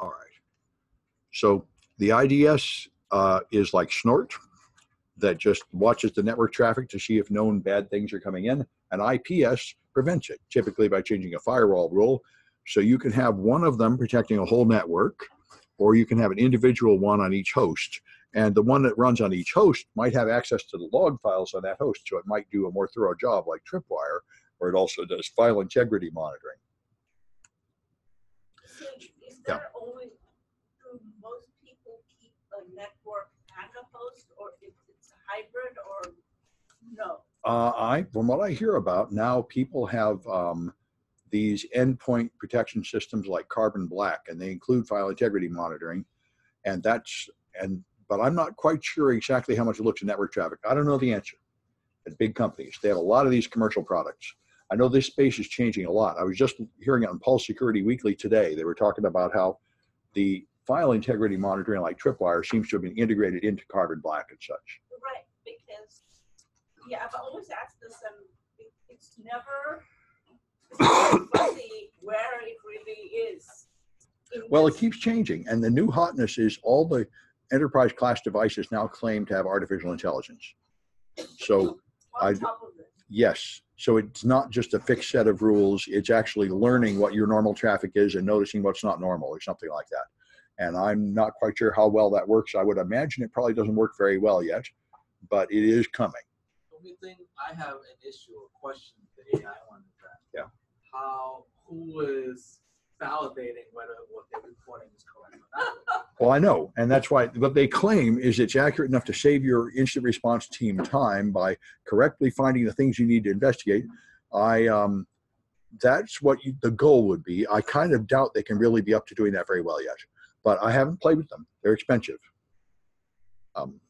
All right. So the IDS uh, is like Snort that just watches the network traffic to see if known bad things are coming in, and IPS prevents it, typically by changing a firewall rule. So you can have one of them protecting a whole network, or you can have an individual one on each host. And the one that runs on each host might have access to the log files on that host, so it might do a more thorough job like Tripwire, or it also does file integrity monitoring. So is there always, do most people keep a network and a host, or if it's a hybrid, or no? Uh, I, from what I hear about now, people have um, these endpoint protection systems like Carbon Black, and they include file integrity monitoring, and that's and but I'm not quite sure exactly how much it looks at network traffic. I don't know the answer. At big companies, they have a lot of these commercial products. I know this space is changing a lot. I was just hearing it on Paul's Security Weekly today. They were talking about how the file integrity monitoring like Tripwire seems to have been integrated into Carbon Black and such. Right, because, yeah, I've always asked this, and it's never fuzzy where it really is. Well, it keeps changing, and the new hotness is all the enterprise class devices now claim to have artificial intelligence. So, I- On top of it. yes, so it's not just a fixed set of rules, it's actually learning what your normal traffic is and noticing what's not normal or something like that. And I'm not quite sure how well that works. I would imagine it probably doesn't work very well yet, but it is coming. The only thing I have an issue or question with the AI one is that Yeah. how who is validating whether what they're reporting is correct or not. Well, I know, and that's why what they claim is it's accurate enough to save your incident response team time by correctly finding the things you need to investigate. I um, that's what you, the goal would be. I kind of doubt they can really be up to doing that very well yet, but I haven't played with them. They're expensive. Um,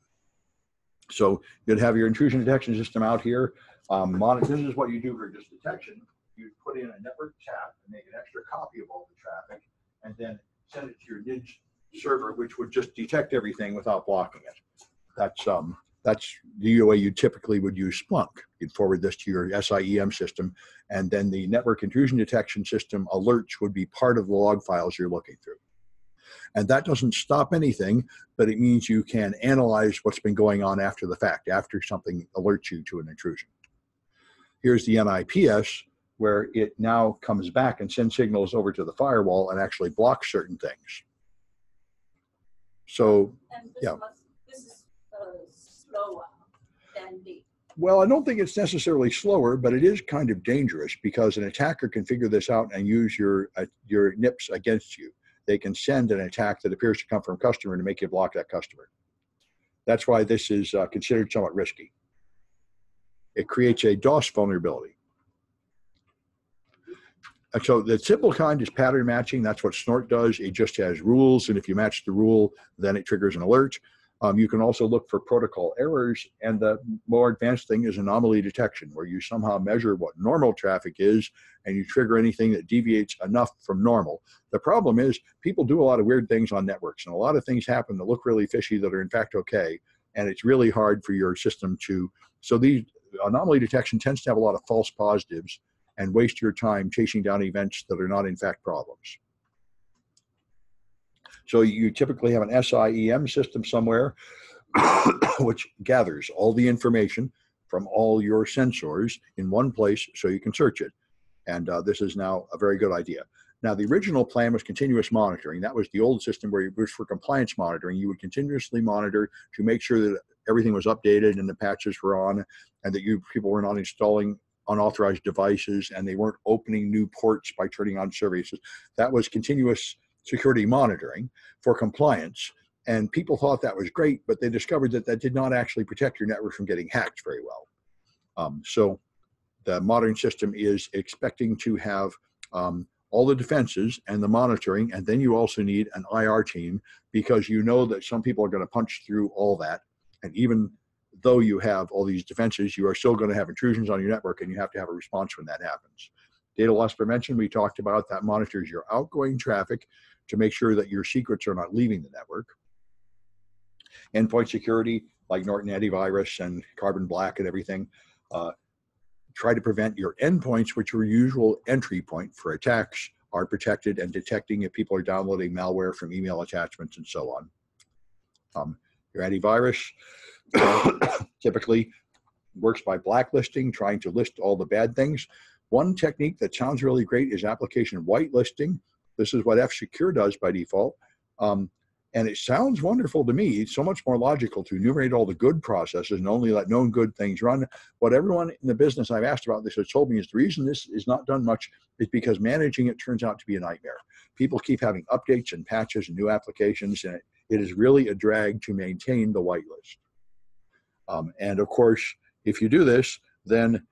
so you'd have your intrusion detection system out here. Um, monitor, this is what you do for just detection. You put in a network tap and make an extra copy of all the traffic, and then send it to your NIDS server, which would just detect everything without blocking it. That's um, that's the way you typically would use Splunk. You'd forward this to your SIEM system, and then the network intrusion detection system alerts would be part of the log files you're looking through. And that doesn't stop anything, but it means you can analyze what's been going on after the fact, after something alerts you to an intrusion. Here's the NIPS, where it now comes back and sends signals over to the firewall and actually blocks certain things. So, this Yeah. must, this is uh, slower than the, well, I don't think it's necessarily slower, but it is kind of dangerous because an attacker can figure this out and use your uh, your NIPS against you. They can send an attack that appears to come from a customer to make you block that customer. That's why this is uh, considered somewhat risky. It creates a DOS vulnerability. And so the simple kind is pattern matching. That's what Snort does. It just has rules, and if you match the rule, then it triggers an alert. Um, you can also look for protocol errors, and the more advanced thing is anomaly detection, where you somehow measure what normal traffic is and you trigger anything that deviates enough from normal. The problem is people do a lot of weird things on networks, and a lot of things happen that look really fishy that are in fact okay, and it's really hard for your system to. So these anomaly detection tends to have a lot of false positives and waste your time chasing down events that are not in fact problems. So you typically have an SIEM system somewhere which gathers all the information from all your sensors in one place so you can search it. And uh, this is now a very good idea. Now, the original plan was continuous monitoring. That was the old system where it was for compliance monitoring. You would continuously monitor to make sure that everything was updated and the patches were on and that you people were not installing unauthorized devices and they weren't opening new ports by turning on services. That was continuous security monitoring for compliance. And people thought that was great, but they discovered that that did not actually protect your network from getting hacked very well. Um, so the modern system is expecting to have um, all the defenses and the monitoring, and then you also need an IR team because you know that some people are going to punch through all that. And even though you have all these defenses, you are still going to have intrusions on your network, and you have to have a response when that happens. Data loss prevention, we talked about, that monitors your outgoing traffic to make sure that your secrets are not leaving the network. Endpoint security, like Norton Antivirus and Carbon Black and everything, uh, try to prevent your endpoints, which are usual entry point for attacks, are protected and detecting if people are downloading malware from email attachments and so on. Um, your antivirus typically works by blacklisting, trying to list all the bad things. One technique that sounds really great is application whitelisting. This is what F Secure does by default. Um, and it sounds wonderful to me. It's so much more logical to enumerate all the good processes and only let known good things run. What everyone in the business I've asked about this has told me is the reason this is not done much is because managing it turns out to be a nightmare. People keep having updates and patches and new applications, and it, it is really a drag to maintain the whitelist. Um, and of course, if you do this, then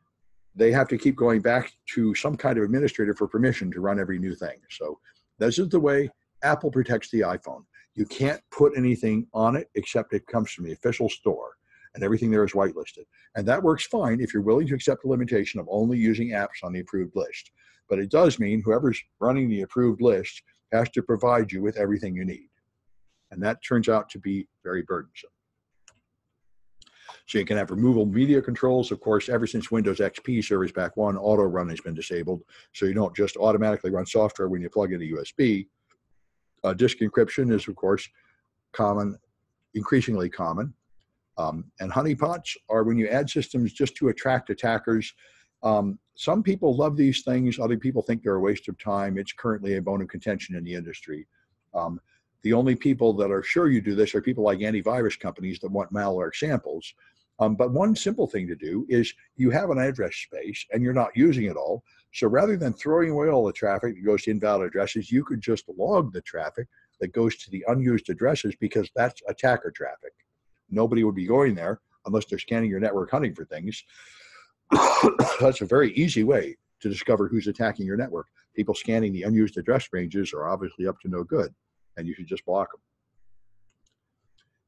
they have to keep going back to some kind of administrator for permission to run every new thing. So this is the way Apple protects the iPhone. You can't put anything on it except it comes from the official store and everything there is whitelisted. And that works fine if you're willing to accept the limitation of only using apps on the approved list. But it does mean whoever's running the approved list has to provide you with everything you need. And that turns out to be very burdensome. So you can have removal media controls. Of course, ever since Windows XP Service Pack 1, auto run has been disabled. So you don't just automatically run software when you plug in a USB. Uh, disk encryption is, of course, common, increasingly common. Um, and honeypots are when you add systems just to attract attackers. Um, some people love these things, other people think they're a waste of time. It's currently a bone of contention in the industry. Um, the only people that are sure you do this are people like antivirus companies that want malware samples. Um, but one simple thing to do is you have an address space and you're not using it all. So rather than throwing away all the traffic that goes to invalid addresses, you could just log the traffic that goes to the unused addresses because that's attacker traffic. Nobody would be going there unless they're scanning your network hunting for things. that's a very easy way to discover who's attacking your network. People scanning the unused address ranges are obviously up to no good, and you should just block them.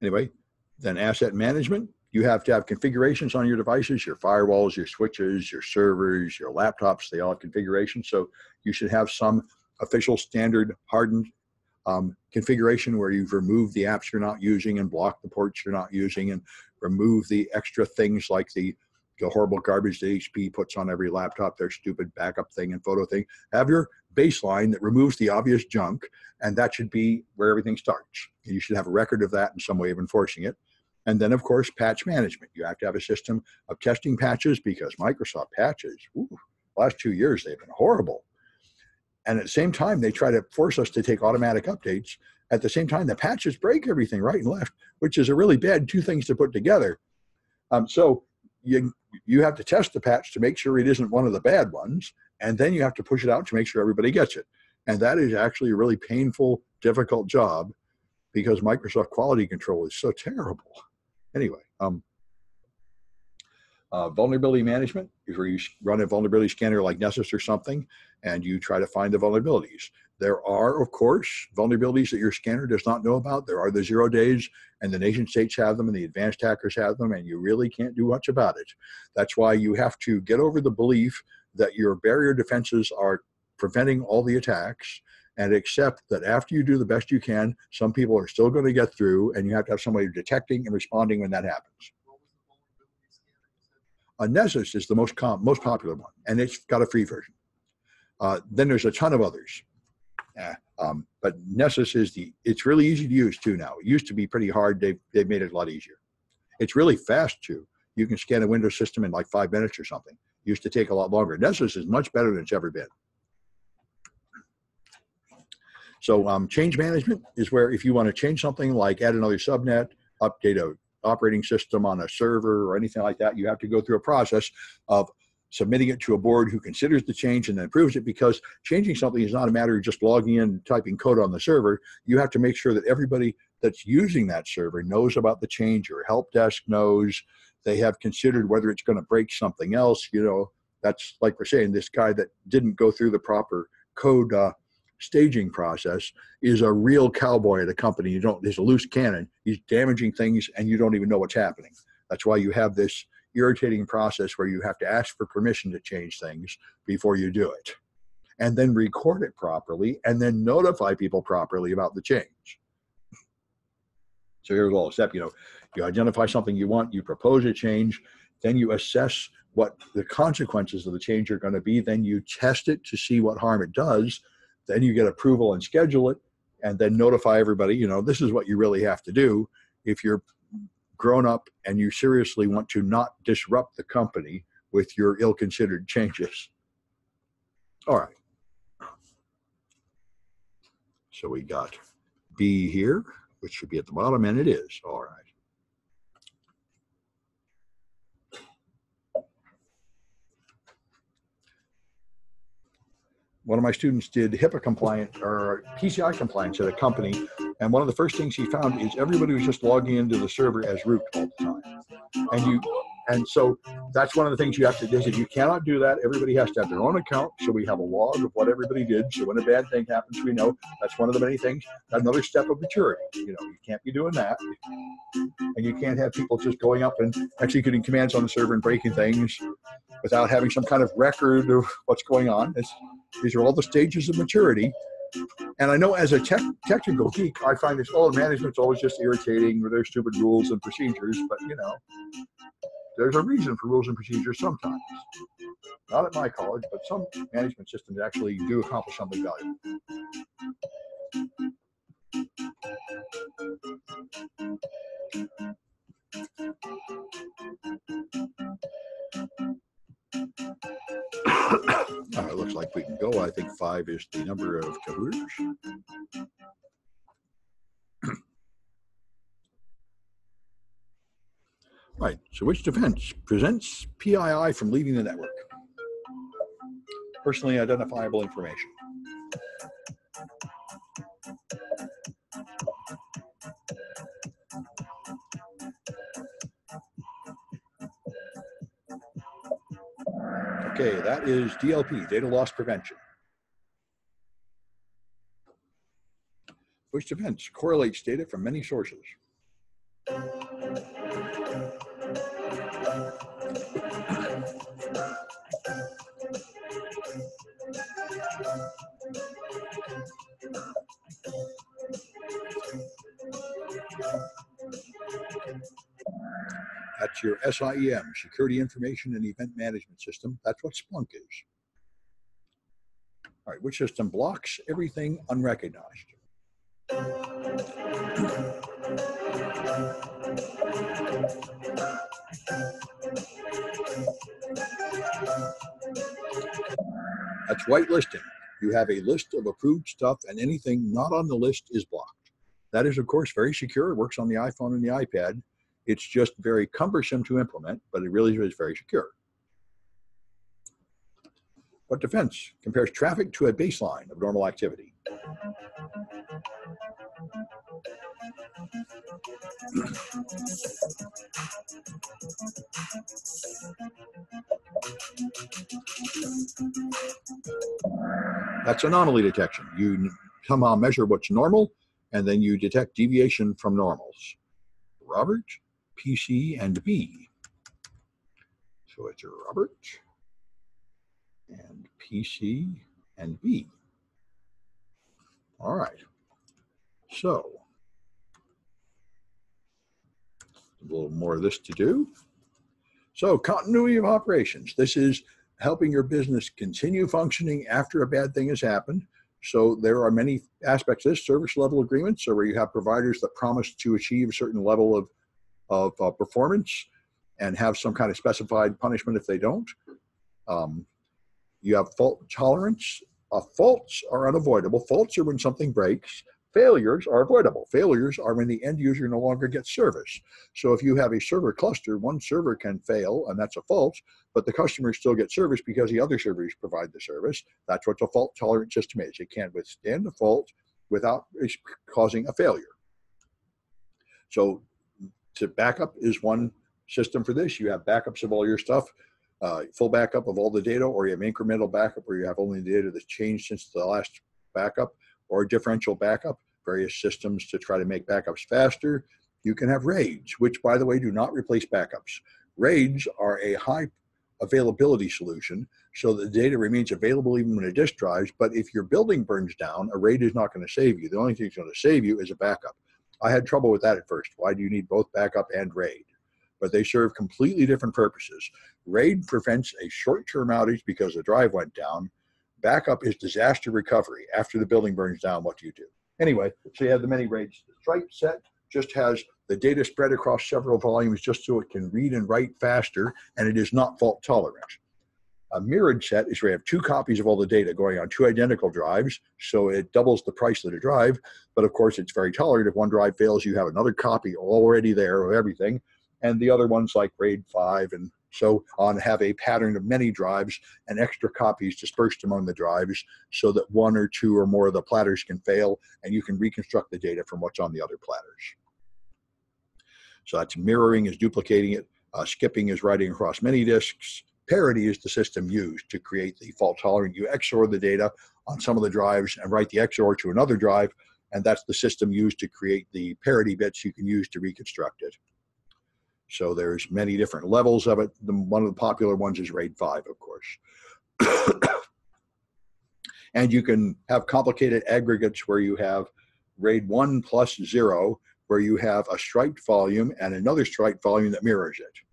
Anyway, then asset management you have to have configurations on your devices, your firewalls, your switches, your servers, your laptops, they all have configurations. So you should have some official standard hardened um, configuration where you've removed the apps you're not using and blocked the ports you're not using and remove the extra things like the, the horrible garbage that HP puts on every laptop, their stupid backup thing and photo thing. Have your baseline that removes the obvious junk, and that should be where everything starts. You should have a record of that in some way of enforcing it. And then, of course, patch management. You have to have a system of testing patches because Microsoft patches, ooh, last two years, they've been horrible. And at the same time, they try to force us to take automatic updates. At the same time, the patches break everything right and left, which is a really bad two things to put together. Um, so you, you have to test the patch to make sure it isn't one of the bad ones. And then you have to push it out to make sure everybody gets it. And that is actually a really painful, difficult job because Microsoft quality control is so terrible anyway, um, uh, vulnerability management is where you run a vulnerability scanner like Nessus or something, and you try to find the vulnerabilities. There are, of course, vulnerabilities that your scanner does not know about. There are the zero days, and the nation states have them, and the advanced hackers have them, and you really can't do much about it. That's why you have to get over the belief that your barrier defenses are preventing all the attacks and accept that after you do the best you can, some people are still going to get through, and you have to have somebody detecting and responding when that happens. A Nessus is the most com- most popular one, and it's got a free version. Uh, then there's a ton of others, uh, um, but Nessus is the. It's really easy to use too now. It used to be pretty hard. They've they've made it a lot easier. It's really fast too. You can scan a Windows system in like five minutes or something. It used to take a lot longer. Nessus is much better than it's ever been. So um, change management is where if you want to change something like add another subnet, update a operating system on a server or anything like that, you have to go through a process of submitting it to a board who considers the change and then approves it because changing something is not a matter of just logging in and typing code on the server. You have to make sure that everybody that's using that server knows about the change. Your help desk knows. They have considered whether it's going to break something else. You know, that's like we're saying, this guy that didn't go through the proper code uh, staging process is a real cowboy at a company. You don't, there's a loose cannon. He's damaging things and you don't even know what's happening. That's why you have this irritating process where you have to ask for permission to change things before you do it and then record it properly and then notify people properly about the change. So here's all the step, you know, you identify something you want, you propose a change, then you assess what the consequences of the change are going to be, then you test it to see what harm it does, then you get approval and schedule it, and then notify everybody. You know, this is what you really have to do if you're grown up and you seriously want to not disrupt the company with your ill-considered changes. All right. So we got B here, which should be at the bottom, and it is. All right. One of my students did HIPAA compliant or PCI compliance at a company, and one of the first things he found is everybody was just logging into the server as root all the time. And you and so that's one of the things you have to do is if you cannot do that. Everybody has to have their own account. So we have a log of what everybody did. So when a bad thing happens, we know that's one of the many things. Another step of maturity. You know, you can't be doing that. And you can't have people just going up and executing commands on the server and breaking things without having some kind of record of what's going on. It's, these are all the stages of maturity. And I know as a tech, technical geek, I find this, all oh, management's always just irritating with their stupid rules and procedures. But, you know, there's a reason for rules and procedures sometimes. Not at my college, but some management systems actually do accomplish something valuable. It looks like we can go. I think five is the number of cahooters. Right, so which defense presents PII from leaving the network? Personally identifiable information. Okay, that is DLP, data loss prevention. Which defense correlates data from many sources? Your SIEM, Security Information and Event Management System. That's what Splunk is. All right, which system blocks everything unrecognized? That's whitelisting. You have a list of approved stuff, and anything not on the list is blocked. That is, of course, very secure. It works on the iPhone and the iPad. It's just very cumbersome to implement, but it really is very secure. What defense compares traffic to a baseline of normal activity? That's anomaly detection. You somehow measure what's normal, and then you detect deviation from normals. Robert, PC, and B. So it's Robert and PC and B. All right. So a little more of this to do. So continuity of operations. This is helping your business continue functioning after a bad thing has happened. So there are many aspects of this service level agreements, so where you have providers that promise to achieve a certain level of, of uh, performance and have some kind of specified punishment if they don't. Um, you have fault tolerance. Uh, faults are unavoidable. Faults are when something breaks. Failures are avoidable. Failures are when the end user no longer gets service. So if you have a server cluster, one server can fail, and that's a fault, but the customer still gets service because the other servers provide the service. That's what the fault tolerant system is. It can't withstand a fault without causing a failure. So to backup is one system for this. You have backups of all your stuff, uh, full backup of all the data, or you have incremental backup where you have only the data that's changed since the last backup or differential backup, various systems to try to make backups faster. You can have RAIDs, which, by the way, do not replace backups. RAIDs are a high availability solution so the data remains available even when a disk drives. But if your building burns down, a RAID is not going to save you. The only thing that's going to save you is a backup. I had trouble with that at first. Why do you need both backup and RAID? But they serve completely different purposes. RAID prevents a short term outage because the drive went down. Backup is disaster recovery. After the building burns down, what do you do? Anyway, so you have the many RAIDs. The stripe set just has the data spread across several volumes just so it can read and write faster, and it is not fault tolerant. A mirrored set is where you have two copies of all the data going on two identical drives, so it doubles the price of the drive. But of course, it's very tolerant. If one drive fails, you have another copy already there of everything. And the other ones, like RAID 5 and so on, have a pattern of many drives and extra copies dispersed among the drives so that one or two or more of the platters can fail and you can reconstruct the data from what's on the other platters. So that's mirroring is duplicating it. Uh, skipping is writing across many disks. Parity is the system used to create the fault tolerant. You XOR the data on some of the drives and write the XOR to another drive, and that's the system used to create the parity bits you can use to reconstruct it. So there's many different levels of it. The, one of the popular ones is RAID 5, of course. and you can have complicated aggregates where you have RAID 1 plus 0, where you have a striped volume and another striped volume that mirrors it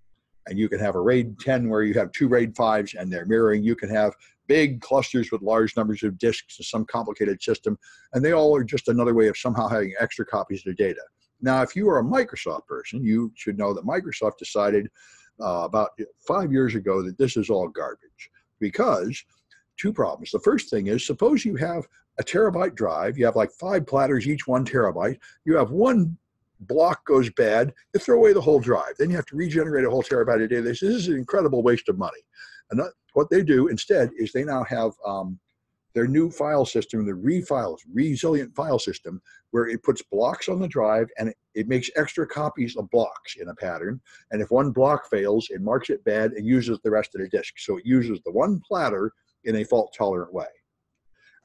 and you can have a RAID 10 where you have two RAID 5s and they're mirroring. You can have big clusters with large numbers of disks in some complicated system, and they all are just another way of somehow having extra copies of the data. Now, if you are a Microsoft person, you should know that Microsoft decided uh, about five years ago that this is all garbage because two problems. The first thing is suppose you have a terabyte drive, you have like five platters, each one terabyte, you have one block goes bad, you throw away the whole drive. Then you have to regenerate a whole terabyte a day. This, is an incredible waste of money. And what they do instead is they now have um, their new file system, the ReFS, resilient file system, where it puts blocks on the drive and it, it makes extra copies of blocks in a pattern. And if one block fails, it marks it bad and uses the rest of the disk. So it uses the one platter in a fault tolerant way.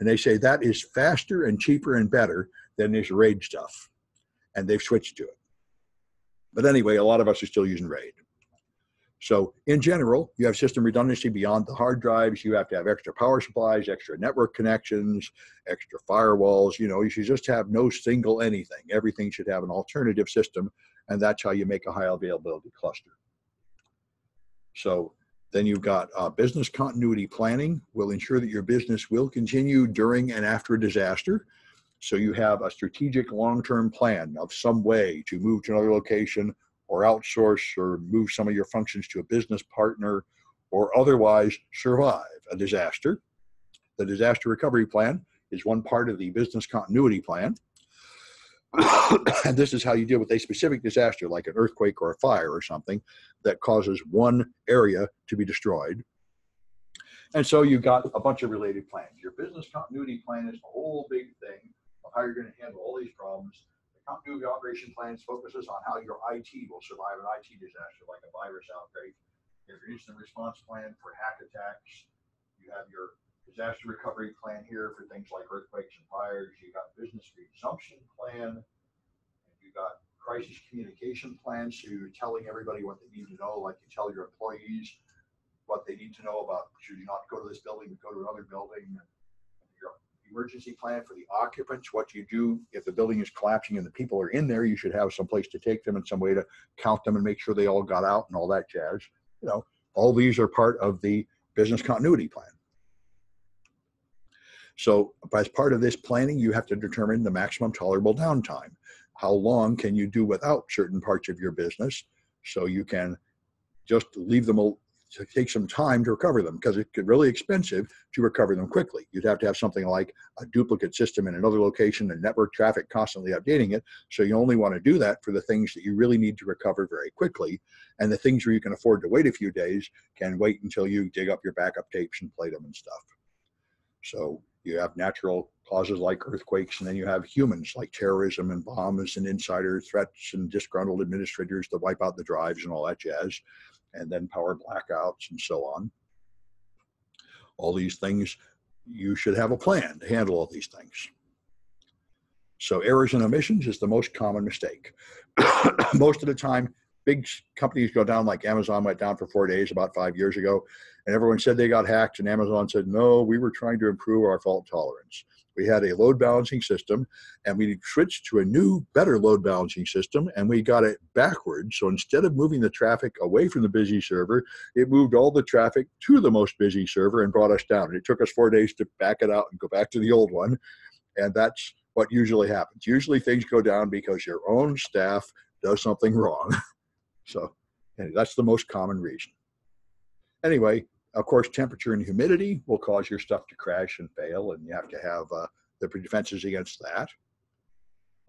And they say that is faster and cheaper and better than this RAID stuff and they've switched to it. But anyway, a lot of us are still using RAID. So in general, you have system redundancy beyond the hard drives. You have to have extra power supplies, extra network connections, extra firewalls. You know, you should just have no single anything. Everything should have an alternative system, and that's how you make a high availability cluster. So then you've got uh, business continuity planning will ensure that your business will continue during and after a disaster. So you have a strategic long-term plan of some way to move to another location or outsource or move some of your functions to a business partner or otherwise survive a disaster. The disaster recovery plan is one part of the business continuity plan. and this is how you deal with a specific disaster like an earthquake or a fire or something that causes one area to be destroyed. And so you've got a bunch of related plans. Your business continuity plan is a whole big thing how you're going to handle all these problems. The continuity operation plans focuses on how your IT will survive an IT disaster like a virus outbreak. You have your incident response plan for hack attacks. You have your disaster recovery plan here for things like earthquakes and fires. You got business resumption plan. And you got crisis communication plans. So you're telling everybody what they need to know, like you tell your employees what they need to know about should you not go to this building, but go to another building emergency plan for the occupants, what you do if the building is collapsing and the people are in there, you should have some place to take them and some way to count them and make sure they all got out and all that jazz. You know, all these are part of the business continuity plan. So as part of this planning, you have to determine the maximum tolerable downtime. How long can you do without certain parts of your business so you can just leave them take some time to recover them because it get really expensive to recover them quickly. You'd have to have something like a duplicate system in another location and network traffic constantly updating it. So you only want to do that for the things that you really need to recover very quickly. And the things where you can afford to wait a few days can wait until you dig up your backup tapes and play them and stuff. So you have natural causes like earthquakes, and then you have humans like terrorism and bombs and insider threats and disgruntled administrators that wipe out the drives and all that jazz and then power blackouts and so on. All these things, you should have a plan to handle all these things. So errors and omissions is the most common mistake. most of the time, big companies go down, like Amazon went down for four days about five years ago, and everyone said they got hacked, and Amazon said, no, we were trying to improve our fault tolerance. We had a load balancing system, and we switched to a new, better load balancing system, and we got it backwards. So instead of moving the traffic away from the busy server, it moved all the traffic to the most busy server and brought us down. And it took us four days to back it out and go back to the old one. And that's what usually happens. Usually things go down because your own staff does something wrong. so that's the most common reason. Anyway, of course, temperature and humidity will cause your stuff to crash and fail, and you have to have uh, the defenses against that.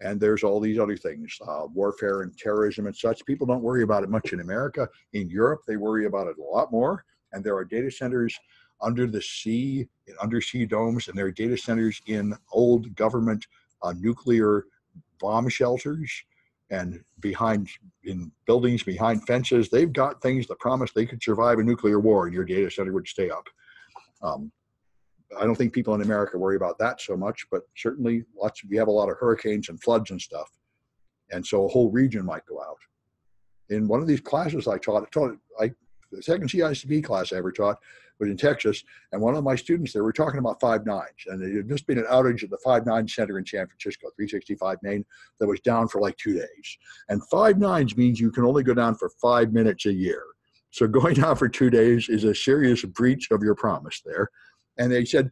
And there's all these other things, uh, warfare and terrorism and such. People don't worry about it much in America. In Europe, they worry about it a lot more. And there are data centers under the sea, in undersea domes, and there are data centers in old government uh, nuclear bomb shelters and behind in buildings behind fences. They've got things that promise they could survive a nuclear war and your data center would stay up. Um, I don't think people in America worry about that so much, but certainly lots. of, We have a lot of hurricanes and floods and stuff, and so a whole region might go out. In one of these classes I taught, I taught I the second CISSP class I ever taught was in Texas, and one of my students there were talking about five nines, and it had just been an outage at the five nine center in San Francisco, 365 Main, that was down for like two days. And five nines means you can only go down for five minutes a year. So going down for two days is a serious breach of your promise there. And they said,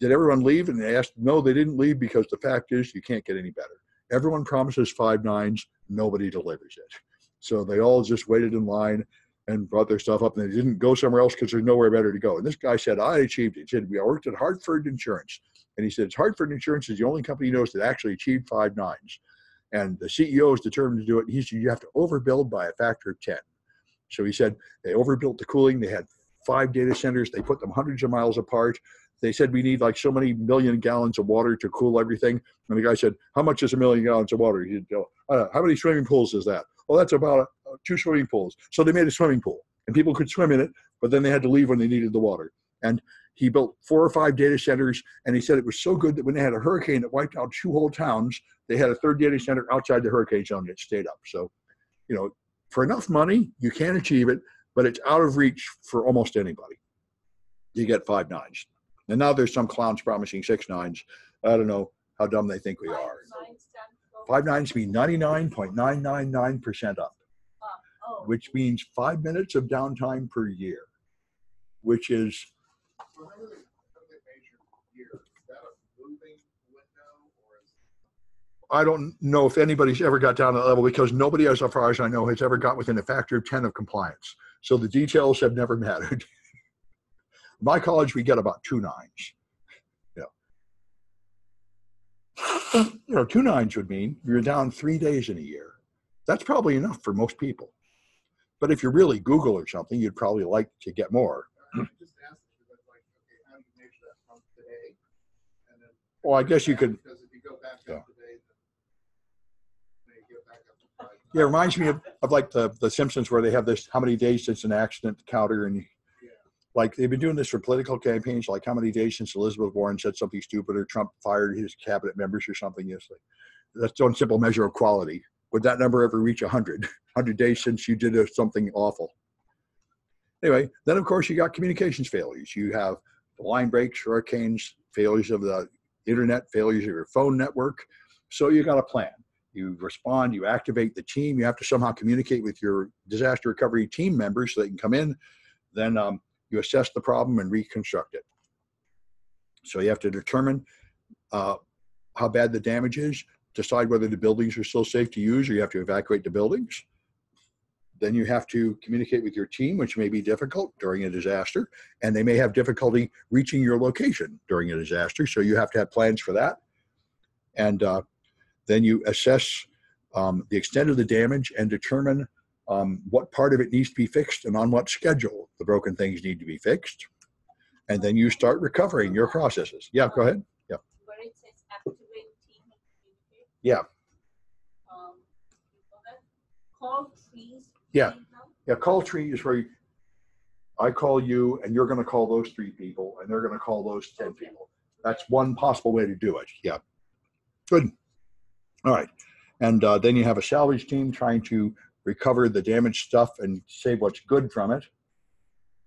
Did everyone leave? And they asked, No, they didn't leave because the fact is you can't get any better. Everyone promises five nines, nobody delivers it. So they all just waited in line and brought their stuff up and they didn't go somewhere else because there's nowhere better to go. And this guy said, I achieved it. He said, We worked at Hartford Insurance. And he said, Hartford Insurance is the only company he knows that actually achieved five nines. And the CEO is determined to do it. And he said, You have to overbuild by a factor of 10. So he said, They overbuilt the cooling. They had five data centers. They put them hundreds of miles apart. They said, We need like so many million gallons of water to cool everything. And the guy said, How much is a million gallons of water? He said, "Oh, How many swimming pools is that? Well, that's about two swimming pools. So they made a swimming pool and people could swim in it, but then they had to leave when they needed the water. And he built four or five data centers, and he said it was so good that when they had a hurricane that wiped out two whole towns, they had a third data center outside the hurricane zone that stayed up. So, you know, for enough money, you can achieve it, but it's out of reach for almost anybody. You get five nines. And now there's some clowns promising six nines. I don't know how dumb they think we are. Nine stand for- Five nines mean 99.999% up Oh, which means five minutes of downtime per year, which is? I don't know if anybody's ever got down to that level because nobody, as far as I know, has ever got within a factor of 10 of compliance. So the details have never mattered. My college, we get about two nines. Yeah. You know, two nines would mean you're down three days in a year. That's probably enough for most people. But if you're really Google or something, you'd probably like to get more. I'm just asking because like, okay, how do you measure that from today? And then. Well, I guess you could Because if you go back Yeah. up today, then. then you get back up to five. Yeah, it reminds me of, of like the, the Simpsons where they have this how many days since an accident counter and Yeah. like they've been doing this for political campaigns, like how many days since Elizabeth Warren said something stupid or Trump fired his cabinet members or something. Yes, like, that's one simple measure of quality. Would that number ever reach 100? 100 days since you did something awful. Anyway, then of course you got communications failures. You have line breaks, hurricanes, failures of the internet, failures of your phone network. So you got a plan you respond, you activate the team, you have to somehow communicate with your disaster recovery team members so they can come in. Then um, you assess the problem and reconstruct it. So you have to determine uh, how bad the damage is, decide whether the buildings are still safe to use or you have to evacuate the buildings. Then you have to communicate with your team, which may be difficult during a disaster, and they may have difficulty reaching your location during a disaster. So you have to have plans for that. And uh, then you assess um, the extent of the damage and determine um, what part of it needs to be fixed and on what schedule the broken things need to be fixed. And then you start recovering your processes. Yeah, go ahead. Where it says activate team and communicate. Yeah. Um, that? Call trees. Yeah. Yeah, call tree is where you, I call you and you're going to call those three people and they're going to call those 10 people. That's one possible way to do it. Yeah. Good. All right. And uh, then you have a salvage team trying to recover the damaged stuff and save what's good from it.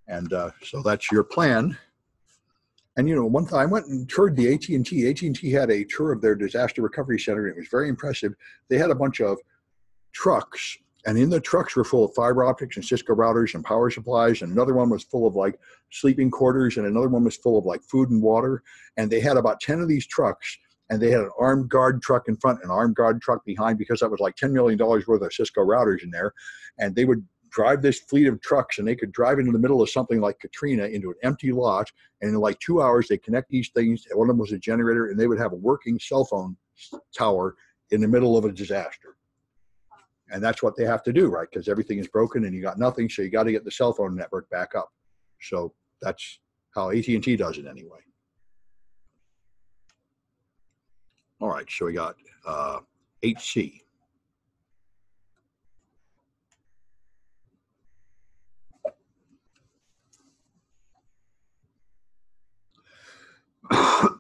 And uh, so that's your plan. And you know, one time I went and toured the AT and T. AT and T had a tour of their disaster recovery center, and it was very impressive. They had a bunch of trucks, and in the trucks were full of fiber optics and Cisco routers and power supplies. And another one was full of like sleeping quarters, and another one was full of like food and water. And they had about ten of these trucks, and they had an armed guard truck in front, and an armed guard truck behind, because that was like ten million dollars worth of Cisco routers in there. And they would drive this fleet of trucks, and they could drive into the middle of something like Katrina into an empty lot and in like two hours they connect these things one of them was a generator and they would have a working cell phone tower in the middle of a disaster. And that's what they have to do right because everything is broken and you got nothing so you got to get the cell phone network back up. So that's how at&t does it anyway. All right so we got uh, hc right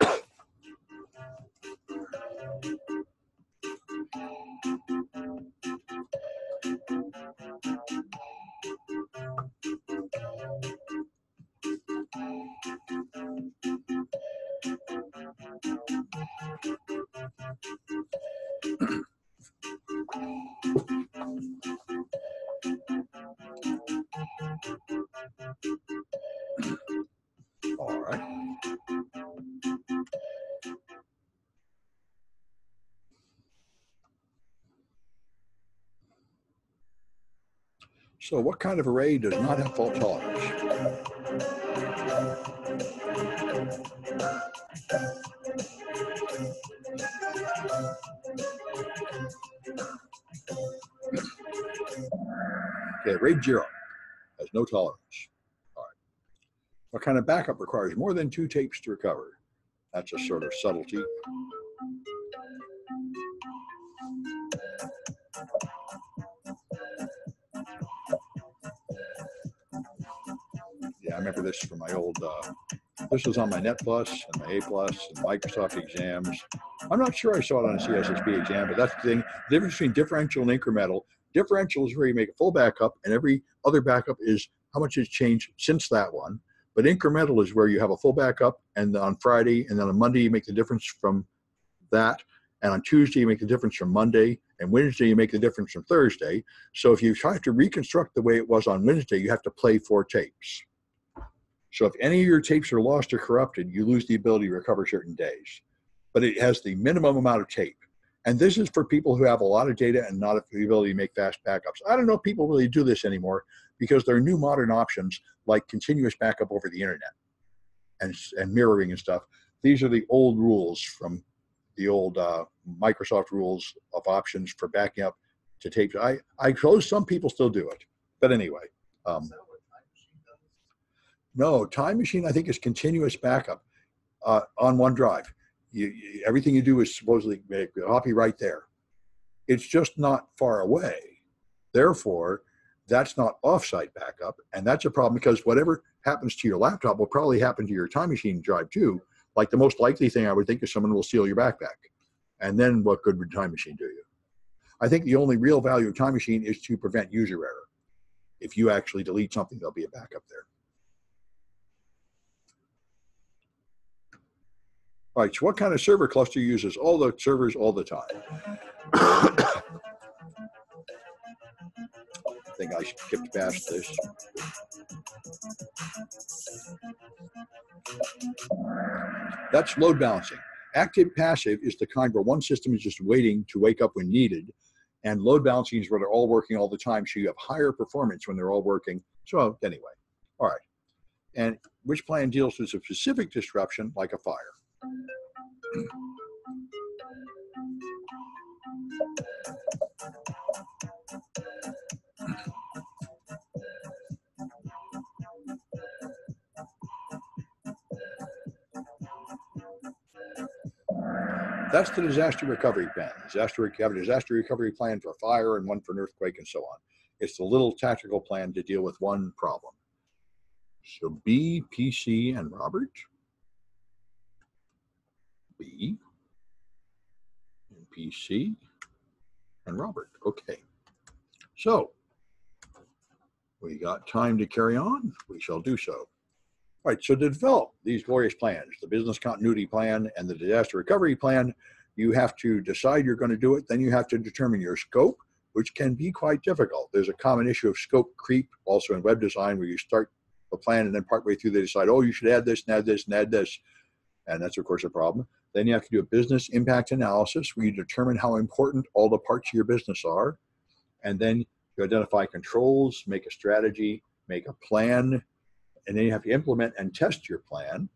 So what kind of array does not have fault tolerance? Okay, RAID zero has no tolerance. All right. What kind of backup requires more than two tapes to recover? That's a sort of subtlety. Remember this for my old, uh, this was on my Net Plus and my A Plus and Microsoft exams. I'm not sure I saw it on a CISSP exam, but that's the thing. The difference between differential and incremental. Differential is where you make a full backup, and every other backup is how much has changed since that one. But incremental is where you have a full backup, and on Friday, and then on Monday, you make the difference from that. And on Tuesday, you make the difference from Monday, and Wednesday, you make the difference from Thursday. So if you try to reconstruct the way it was on Wednesday, you have to play four tapes. So if any of your tapes are lost or corrupted, you lose the ability to recover certain days. But it has the minimum amount of tape. And this is for people who have a lot of data and not the ability to make fast backups. I don't know if people really do this anymore because there are new modern options like continuous backup over the internet and, and mirroring and stuff. These are the old rules from the old uh, Microsoft rules of options for backing up to tapes. I, I suppose some people still do it. But anyway, um, Is that what Time Machine does? No, Time Machine, I think, is continuous backup uh, on OneDrive. You, you, everything you do is supposedly make a copy right there. It's just not far away. Therefore, that's not offsite backup. And that's a problem because whatever happens to your laptop will probably happen to your Time Machine drive too. Like the most likely thing I would think is someone will steal your backpack. And then what good would Time Machine do you? I think the only real value of Time Machine is to prevent user error. If you actually delete something, there'll be a backup there. All right, so what kind of server cluster uses all the servers all the time? I think I skipped past this. That's load balancing. Active passive is the kind where one system is just waiting to wake up when needed. And load balancing is where they're all working all the time. So you have higher performance when they're all working. So anyway, all right. And which plan deals with a specific disruption like a fire? That's the disaster recovery plan. Disaster, a disaster recovery plan for fire and one for an earthquake and so on. It's the little tactical plan to deal with one problem. So B, PC, and Robert. B, and PC, and Robert. Okay. So we got time to carry on. We shall do so. All right, so to develop these glorious plans, the business continuity plan and the disaster recovery plan, you have to decide you're going to do it. Then you have to determine your scope, which can be quite difficult. There's a common issue of scope creep also in web design where you start a plan and then partway through they decide, oh, you should add this and add this and add this. And that's, of course, a problem. Then you have to do a business impact analysis where you determine how important all the parts of your business are. And then you identify controls, make a strategy, make a plan, and then you have to implement and test your plan.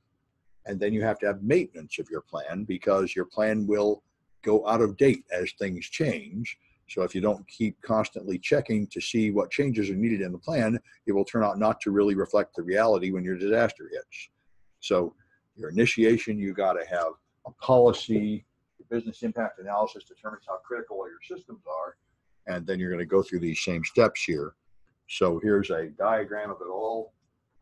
And then you have to have maintenance of your plan because your plan will go out of date as things change. So if you don't keep constantly checking to see what changes are needed in the plan, it will turn out not to really reflect the reality when your disaster hits. So your initiation, you got to have a policy, business impact analysis determines how critical your systems are, and then you're going to go through these same steps here. So here's a diagram of it all.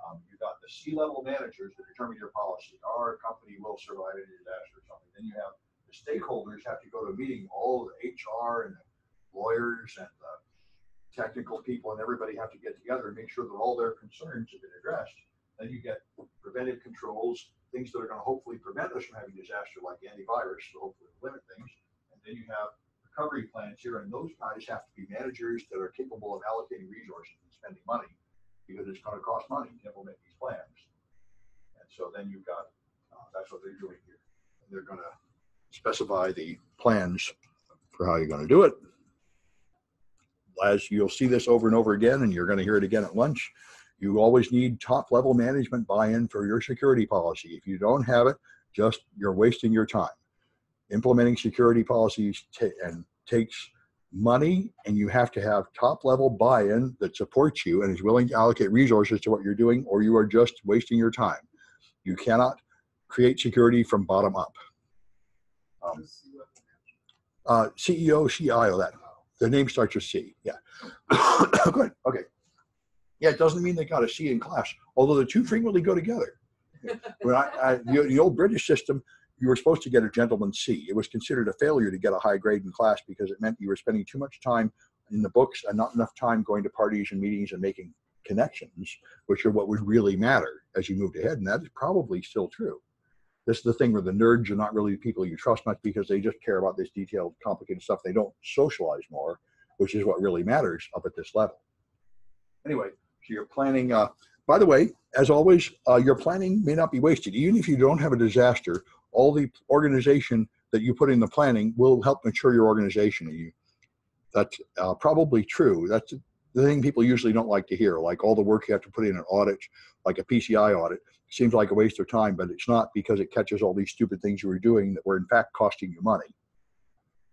Um, you got the C-level managers that determine your policy. Our company will survive a disaster or something. Then you have the stakeholders have to go to a meeting. All the HR and the lawyers and the technical people and everybody have to get together and make sure that all their concerns have been addressed. Then you get preventive controls, things that are going to hopefully prevent us from having disaster like antivirus, so hopefully limit things. And then you have recovery plans here, and those guys have to be managers that are capable of allocating resources and spending money because it's going to cost money to implement these plans. And so then you've got, uh, that's what they're doing here. And they're going to specify the plans for how you're going to do it. As you'll see this over and over again, and you're going to hear it again at lunch, you always need top level management buy-in for your security policy. If you don't have it, just you're wasting your time. Implementing security policies ta- and takes money and you have to have top level buy-in that supports you and is willing to allocate resources to what you're doing or you are just wasting your time. You cannot create security from bottom up. Um, uh, ceo cio that. The name starts with c yeah. Good okay yeah it doesn't mean they got a c in class although the two frequently go together when I, I the, the old british system you were supposed to get a gentleman's C. It was considered a failure to get a high grade in class because it meant you were spending too much time in the books and not enough time going to parties and meetings and making connections, which are what would really matter as you moved ahead. And that is probably still true. This is the thing where the nerds are not really the people you trust much because they just care about this detailed, complicated stuff. They don't socialize more, which is what really matters up at this level. Anyway, so you're planning. Uh, by the way, as always, uh, your planning may not be wasted. Even if you don't have a disaster, all the organization that you put in the planning will help mature your organization. You, that's uh, probably true. That's the thing people usually don't like to hear. Like all the work you have to put in an audit, like a PCI audit, seems like a waste of time, but it's not because it catches all these stupid things you were doing that were in fact costing you money.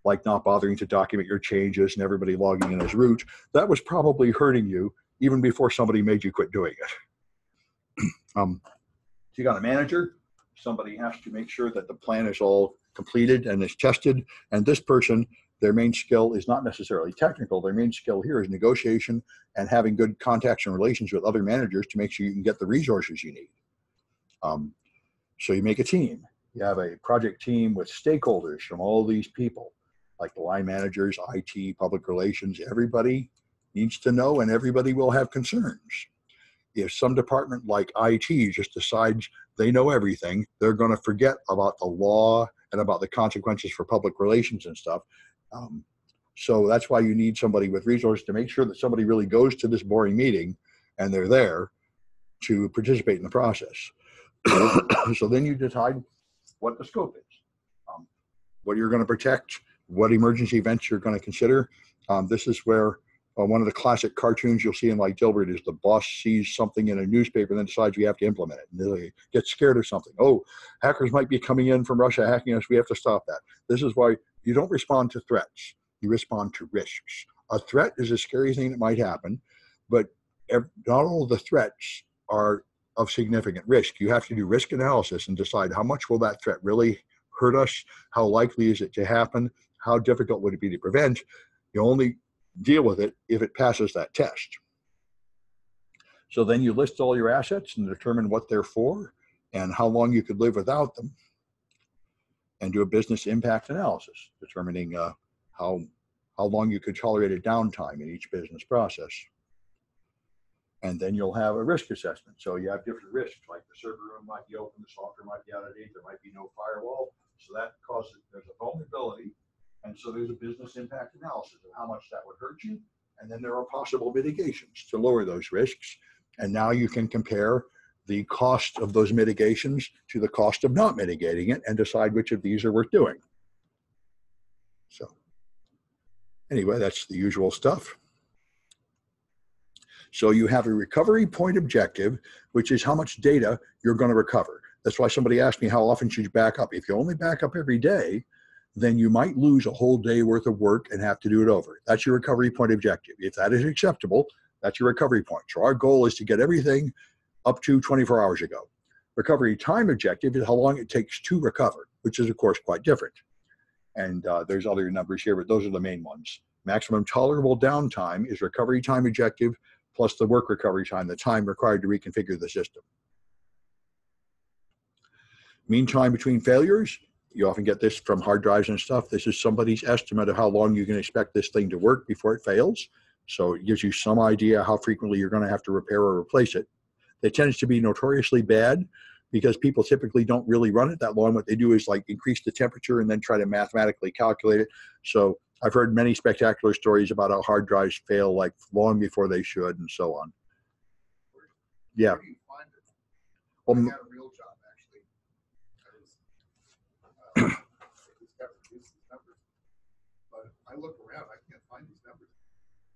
Like not bothering to document your changes and everybody logging in as root. That was probably hurting you even before somebody made you quit doing it. um, so you got a manager, somebody has to make sure that the plan is all completed and is tested. And this person, their main skill is not necessarily technical. Their main skill here is negotiation and having good contacts and relations with other managers to make sure you can get the resources you need. Um, so you make a team. You have a project team with stakeholders from all these people, like the line managers, IT, public relations. Everybody needs to know, and everybody will have concerns if some department like IT just decides they know everything, they're going to forget about the law and about the consequences for public relations and stuff. Um, so that's why you need somebody with resources to make sure that somebody really goes to this boring meeting and they're there to participate in the process. so then you decide what the scope is, um, what you're going to protect, what emergency events you're going to consider. Um, this is where uh, one of the classic cartoons you'll see in like Dilbert is the boss sees something in a newspaper and then decides we have to implement it. And they get scared of something. Oh, hackers might be coming in from Russia hacking us. We have to stop that. This is why you don't respond to threats. You respond to risks. A threat is a scary thing that might happen, but not all the threats are of significant risk. You have to do risk analysis and decide how much will that threat really hurt us? How likely is it to happen? How difficult would it be to prevent? You only deal with it if it passes that test. So then you list all your assets and determine what they're for and how long you could live without them and do a business impact analysis, determining uh, how how long you could tolerate a downtime in each business process. And then you'll have a risk assessment. So you have different risks, like the server room might be open, the software might be out of date, there might be no firewall. So that causes, there's a vulnerability. And so there's a business impact analysis of how much that would hurt you. And then there are possible mitigations to lower those risks. And now you can compare the cost of those mitigations to the cost of not mitigating it and decide which of these are worth doing. So anyway, that's the usual stuff. So you have a recovery point objective, which is how much data you're going to recover. That's why somebody asked me how often should you back up. If you only back up every day, then you might lose a whole day worth of work and have to do it over. That's your recovery point objective. If that is acceptable, that's your recovery point. So our goal is to get everything up to 24 hours ago. Recovery time objective is how long it takes to recover, which is of course quite different. And uh, there's other numbers here, but those are the main ones. Maximum tolerable downtime is recovery time objective plus the work recovery time, the time required to reconfigure the system. Mean time between failures, you often get this from hard drives and stuff. This is somebody's estimate of how long you can expect this thing to work before it fails. So it gives you some idea how frequently you're going to have to repair or replace it. It tends to be notoriously bad because people typically don't really run it that long. What they do is like increase the temperature and then try to mathematically calculate it. So I've heard many spectacular stories about how hard drives fail like long before they should and so on. Yeah. Where do you find it? Well, I m- got a real job, actually. I was, uh, I just got reduced these numbers. But I look around, I can't find these numbers.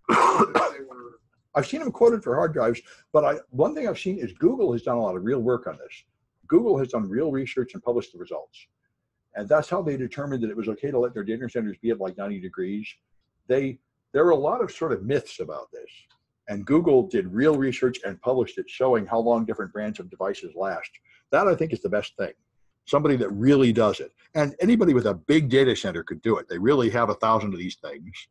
They were, I've seen them quoted for hard drives, but I one thing I've seen is Google has done a lot of real work on this. Google has done real research and published the results. And that's how they determined that it was okay to let their data centers be at like 90 degrees. They there are a lot of sort of myths about this. And Google did real research and published it showing how long different brands of devices last. That I think is the best thing. Somebody that really does it. And anybody with a big data center could do it. They really have a thousand of these things.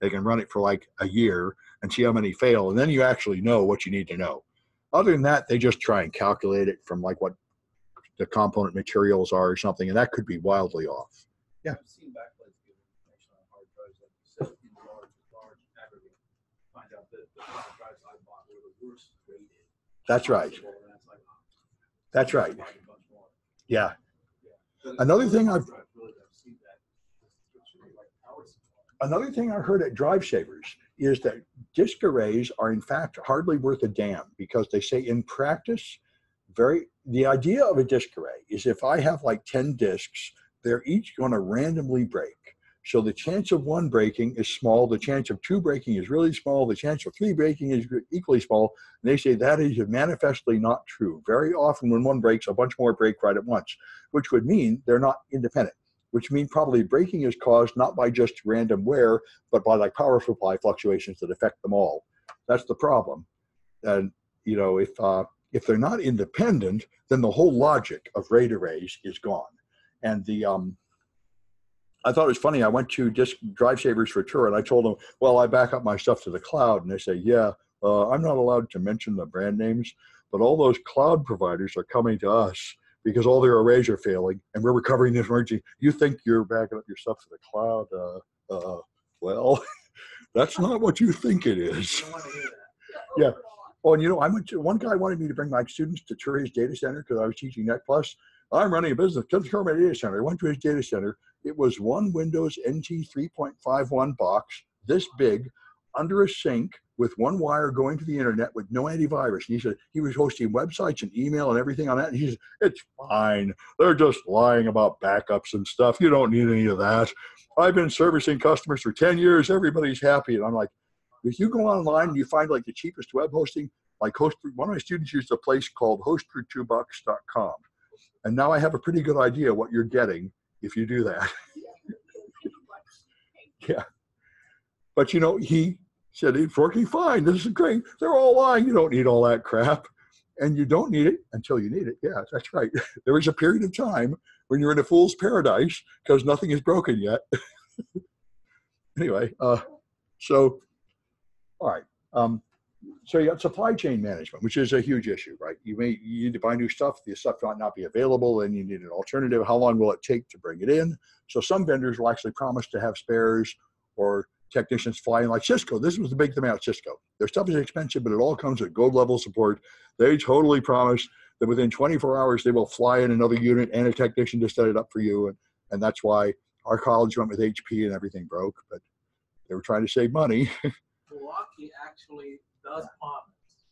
They can run it for like a year and see how many fail. And then you actually know what you need to know. Other than that, they just try and calculate it from like what the component materials are or something. And that could be wildly off. Yeah. I've seen backplanes give information on hard drives like you said, in large, large aggregate. Find out that the hard drives I bought were the worst rated. That's right. possible, and that's like, oh, That's right. buy a bunch more. Yeah. Another thing I've-. Another thing I heard at DriveSavers is that disk arrays are in fact hardly worth a damn because they say in practice, very the idea of a disk array is if I have like 10 disks, they're each going to randomly break. So the chance of one breaking is small, the chance of two breaking is really small, the chance of three breaking is equally small. And they say that is manifestly not true. Very often when one breaks, a bunch more break right at once, which would mean they're not independent which mean probably breaking is caused not by just random wear, but by like power supply fluctuations that affect them all. That's the problem. And you know, if uh, if they're not independent, then the whole logic of RAID arrays is gone. And the um, I thought it was funny. I went to Disk Drive Savers for a tour, and I told them, "Well, I back up my stuff to the cloud." And they say, "Yeah, uh, I'm not allowed to mention the brand names, but all those cloud providers are coming to us." because all their arrays are failing and we're recovering this emergency. You think you're backing up your stuff to the cloud? Uh, uh, well, that's not what you think it is. I don't want to hear that. The Yeah. Oh, and you know, I went to one guy wanted me to bring my students to tour his data center because I was teaching Net Plus. I'm running a business. Come to my data center. I went to his data center. It was one Windows NT 3.51 box, this big, under a sink with one wire going to the internet with no antivirus. And he said he was hosting websites and email and everything on that. And he said, it's fine. They're just lying about backups and stuff. You don't need any of that. I've been servicing customers for 10 years. Everybody's happy. And I'm like, if you go online and you find like the cheapest web hosting, like host, one of my students used a place called hostfor2bucks.com. And now I have a pretty good idea what you're getting if you do that. Yeah. But you know, he said it's working fine. This is great. They're all lying. You don't need all that crap. And you don't need it until you need it. Yeah, that's right. There is a period of time when you're in a fool's paradise because nothing is broken yet. anyway, uh, so all right. Um, so you got supply chain management, which is a huge issue, right? You may you need to buy new stuff. The stuff might not be available, and you need an alternative. How long will it take to bring it in? So some vendors will actually promise to have spares, or technicians flying like Cisco. This was the big thing about Cisco. Their stuff is expensive, but it all comes with gold level support. They totally promise that within 24 hours they will fly in another unit and a technician to set it up for you. And, and that's why our college went with HP and everything broke, but they were trying to save money. Milwaukee actually does.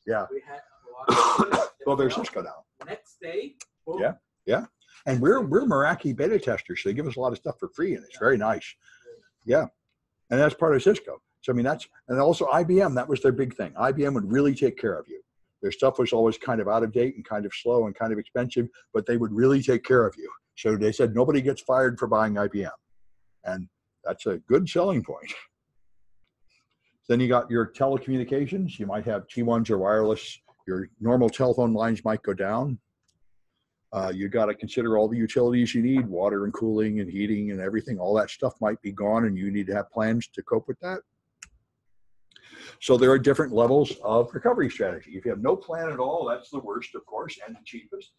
Yeah. We had Milwaukee. well, they're Cisco now. Next day. boom. Yeah. And we're we're Meraki beta testers, so they give us a lot of stuff for free, and it's very nice. Yeah, and that's part of Cisco. So I mean, that's and also IBM. That was their big thing. IBM would really take care of you. Their stuff was always kind of out of date and kind of slow and kind of expensive, but they would really take care of you. So they said nobody gets fired for buying IBM, and that's a good selling point. Then you got your telecommunications. You might have T1s or wireless. Your normal telephone lines might go down. Uh, you got to consider all the utilities you need, water and cooling and heating and everything. All that stuff might be gone, and you need to have plans to cope with that. So there are different levels of recovery strategy. If you have no plan at all, that's the worst, of course, and the cheapest.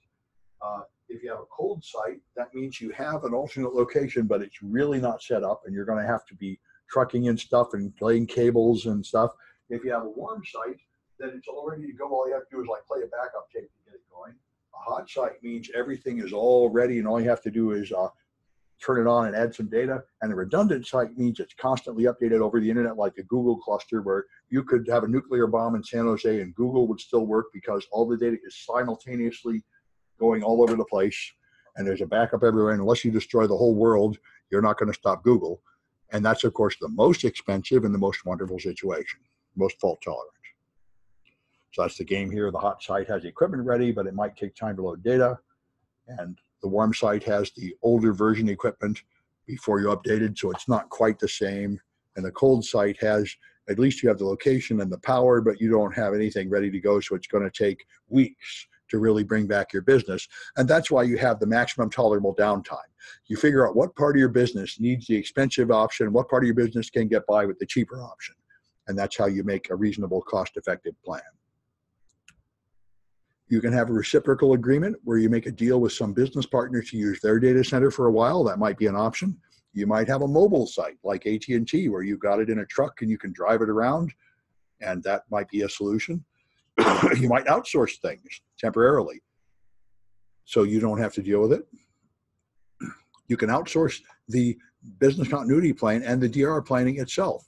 Uh, if you have a cold site, that means you have an alternate location, but it's really not set up, and you're going to have to be trucking in stuff and laying cables and stuff. If you have a warm site, then it's all ready to go. All you have to do is like play a backup tape to get it going. A hot site means everything is all ready, and all you have to do is uh, turn it on and add some data. And a redundant site means it's constantly updated over the internet, like a Google cluster, where you could have a nuclear bomb in San Jose and Google would still work because all the data is simultaneously going all over the place. And there's a backup everywhere. And unless you destroy the whole world, you're not going to stop Google. And that's, of course, the most expensive and the most wonderful situation, most fault tolerant. So that's the game here. The hot site has equipment ready, but it might take time to load data. And the warm site has the older version equipment before you update it, so it's not quite the same. And the cold site has at least you have the location and the power, but you don't have anything ready to go, so it's going to take weeks to really bring back your business. And that's why you have the maximum tolerable downtime. You figure out what part of your business needs the expensive option, what part of your business can get by with the cheaper option. And that's how you make a reasonable, cost effective plan. You can have a reciprocal agreement where you make a deal with some business partner to use their data center for a while. That might be an option. You might have a mobile site like AT&T where you've got it in a truck and you can drive it around, and that might be a solution. you might outsource things temporarily so you don't have to deal with it. You can outsource the business continuity plan and the DR planning itself.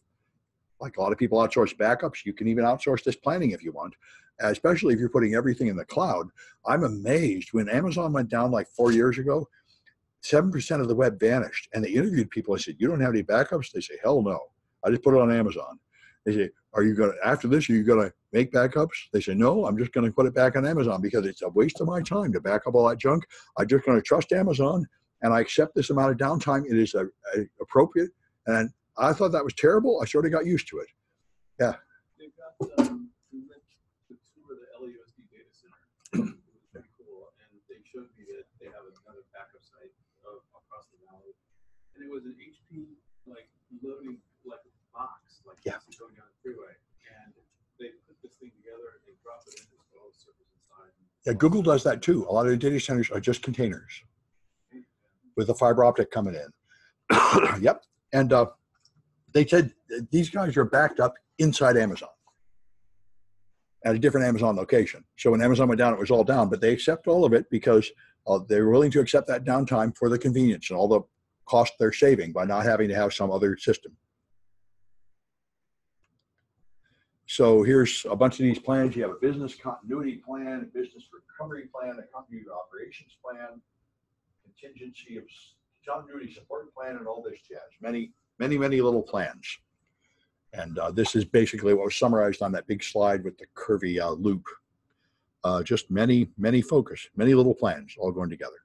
Like a lot of people outsource backups, you can even outsource this planning if you want especially if you're putting everything in the cloud. I'm amazed when Amazon went down like four years ago, 7% of the web vanished. And they interviewed people. I said, You don't have any backups? They say, Hell no. I just put it on Amazon. They say, Are you going to, after this, are you going to make backups? They say, No, I'm just going to put it back on Amazon because it's a waste of my time to back up all that junk. I'm just going to trust Amazon and I accept this amount of downtime. It is a, a appropriate. And I thought that was terrible. I sort of got used to it. Yeah. Got, um, we went to tour the LUSD data center. It was cool, and they showed me that they have another backup site across the valley. And it was an HP, like, loading, like, box, like, Yeah. it's going down the freeway. And they put this thing together, and they drop it in, there's all the servers inside. Yeah, Google does that too. A lot of the data centers are just containers with the fiber optic coming in. yep. And uh, they said these guys are backed up inside Amazon at a different Amazon location. So when Amazon went down, it was all down, but they accept all of it because uh, they're willing to accept that downtime for the convenience and all the cost they're saving by not having to have some other system. So here's a bunch of these plans. You have a business continuity plan, a business recovery plan, a continuity operations plan, contingency of continuity support plan, and all this jazz. Many, many, many little plans. And uh, this is basically what was summarized on that big slide with the curvy uh, loop. Uh, just many, many focus, many little plans all going together.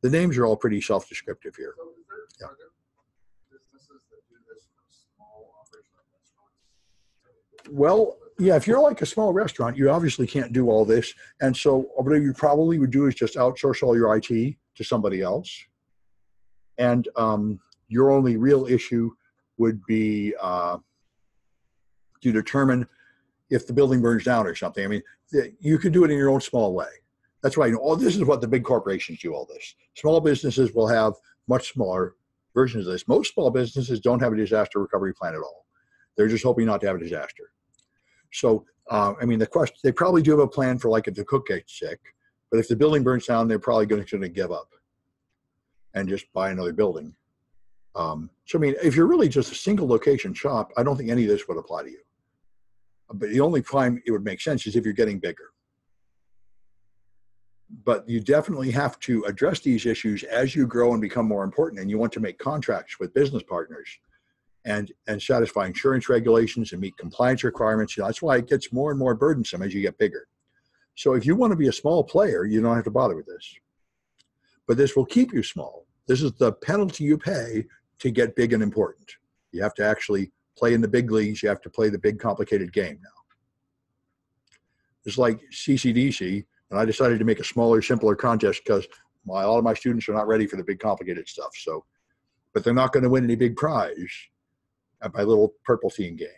The names are all pretty self-descriptive here. So there, Yeah. Well, yeah, if you're like a small restaurant, you obviously can't do all this. And so what you probably would do is just outsource all your IT to somebody else. And um, your only real issue would be uh, to determine if the building burns down or something. I mean, you could do it in your own small way. That's why you know, all this is what the big corporations do all this. Small businesses will have much smaller versions of this. Most small businesses don't have a disaster recovery plan at all. They're just hoping not to have a disaster. So, uh, I mean, the question, they probably do have a plan for like if the cook gets sick, but if the building burns down, they're probably going to give up and just buy another building. Um, so, I mean, if you're really just a single location shop, I don't think any of this would apply to you. But the only time it would make sense is if you're getting bigger. But you definitely have to address these issues as you grow and become more important, and you want to make contracts with business partners and and satisfy insurance regulations and meet compliance requirements. You know, that's why it gets more and more burdensome as you get bigger. So if you want to be a small player, you don't have to bother with this. But this will keep you small. This is the penalty you pay to get big and important. You have to actually play in the big leagues. You have to play the big complicated game now. It's like CCDC, and I decided to make a smaller, simpler contest because my, all of my students are not ready for the big complicated stuff. So, but they're not going to win any big prize at my little purple team game.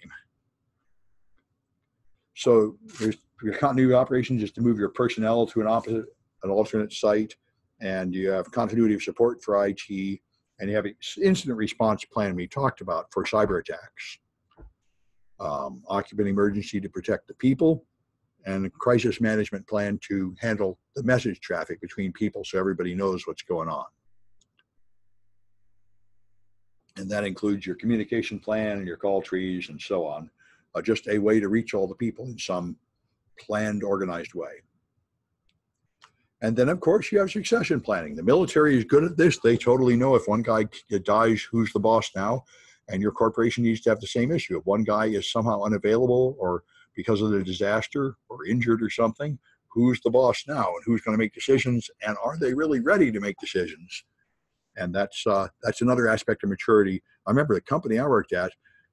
So there's your continuity operations is to move your personnel to an opposite, an alternate site, and you have continuity of support for IT, and you have an incident response plan we talked about for cyber attacks, um, occupant emergency to protect the people, and crisis management plan to handle the message traffic between people so everybody knows what's going on. And that includes your communication plan and your call trees and so on. Uh, just a way to reach all the people in some planned, organized way. And then, of course, you have succession planning. The military is good at this. They totally know if one guy dies, who's the boss now? And your corporation needs to have the same issue. If one guy is somehow unavailable or because of the disaster or injured or something, who's the boss now and who's going to make decisions? And are they really ready to make decisions? And that's uh, that's another aspect of maturity. I remember the company I worked at,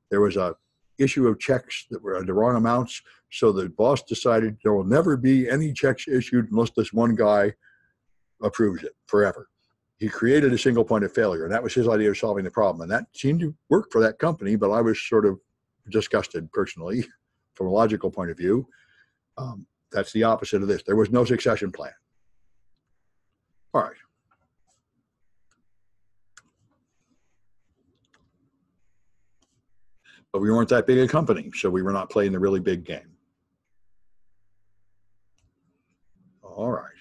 there was a issue of checks that were the wrong amounts. So the boss decided there will never be any checks issued unless this one guy approves it forever. He created a single point of failure, and that was his idea of solving the problem. And that seemed to work for that company, but I was sort of disgusted personally from a logical point of view. Um, that's the opposite of this. There was no succession plan. All right. but we weren't that big a company, so we were not playing the really big game. All right.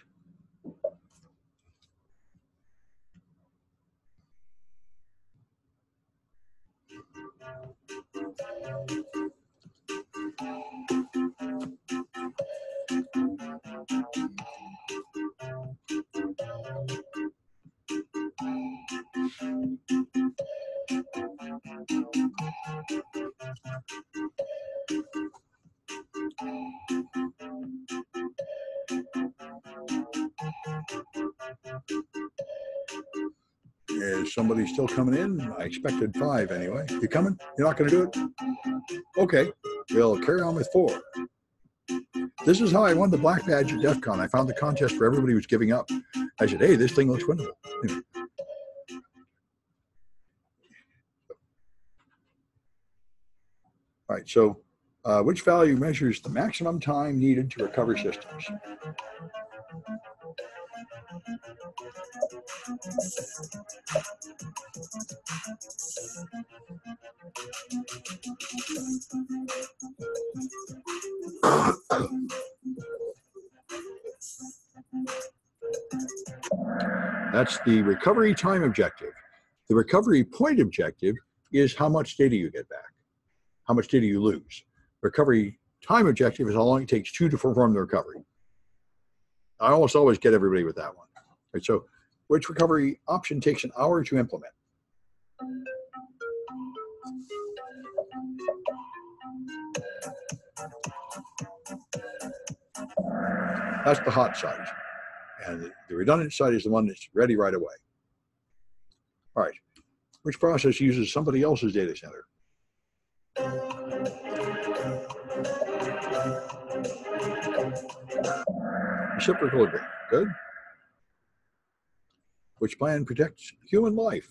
Is somebody still coming in? I expected five anyway. You coming? You're not going to do it? Okay, we'll carry on with four. This is how I won the black badge at DEF CON. I found the contest where everybody was giving up. I said, hey, this thing looks winnable. All right, so uh, which value measures the maximum time needed to recover systems? That's the recovery time objective. The recovery point objective is how much data you get back. How much data you lose. Recovery time objective is how long it takes you to perform the recovery. I almost always get everybody with that one. Right, so which recovery option takes an hour to implement? That's the hot site. And the redundant site is the one that's ready right away. All right. Which process uses somebody else's data center? Reciprocal agreement. Good. Which plan protects human life?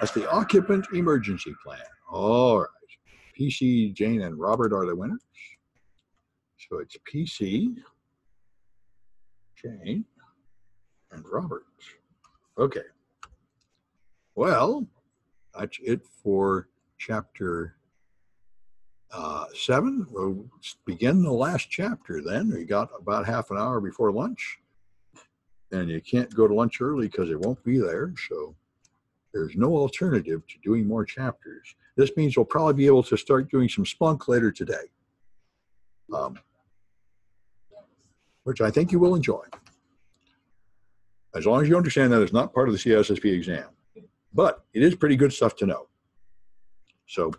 That's the occupant emergency plan. All right. PC, Jane, and Robert are the winners. So it's PC, Jane, and Robert. Okay. Well, that's it for chapter uh, seven. We'll begin the last chapter then. We got about half an hour before lunch. And you can't go to lunch early because it won't be there. So there's no alternative to doing more chapters. This means we'll probably be able to start doing some Splunk later today, um, which I think you will enjoy. As long as you understand that it's not part of the CISSP exam. But it is pretty good stuff to know. So,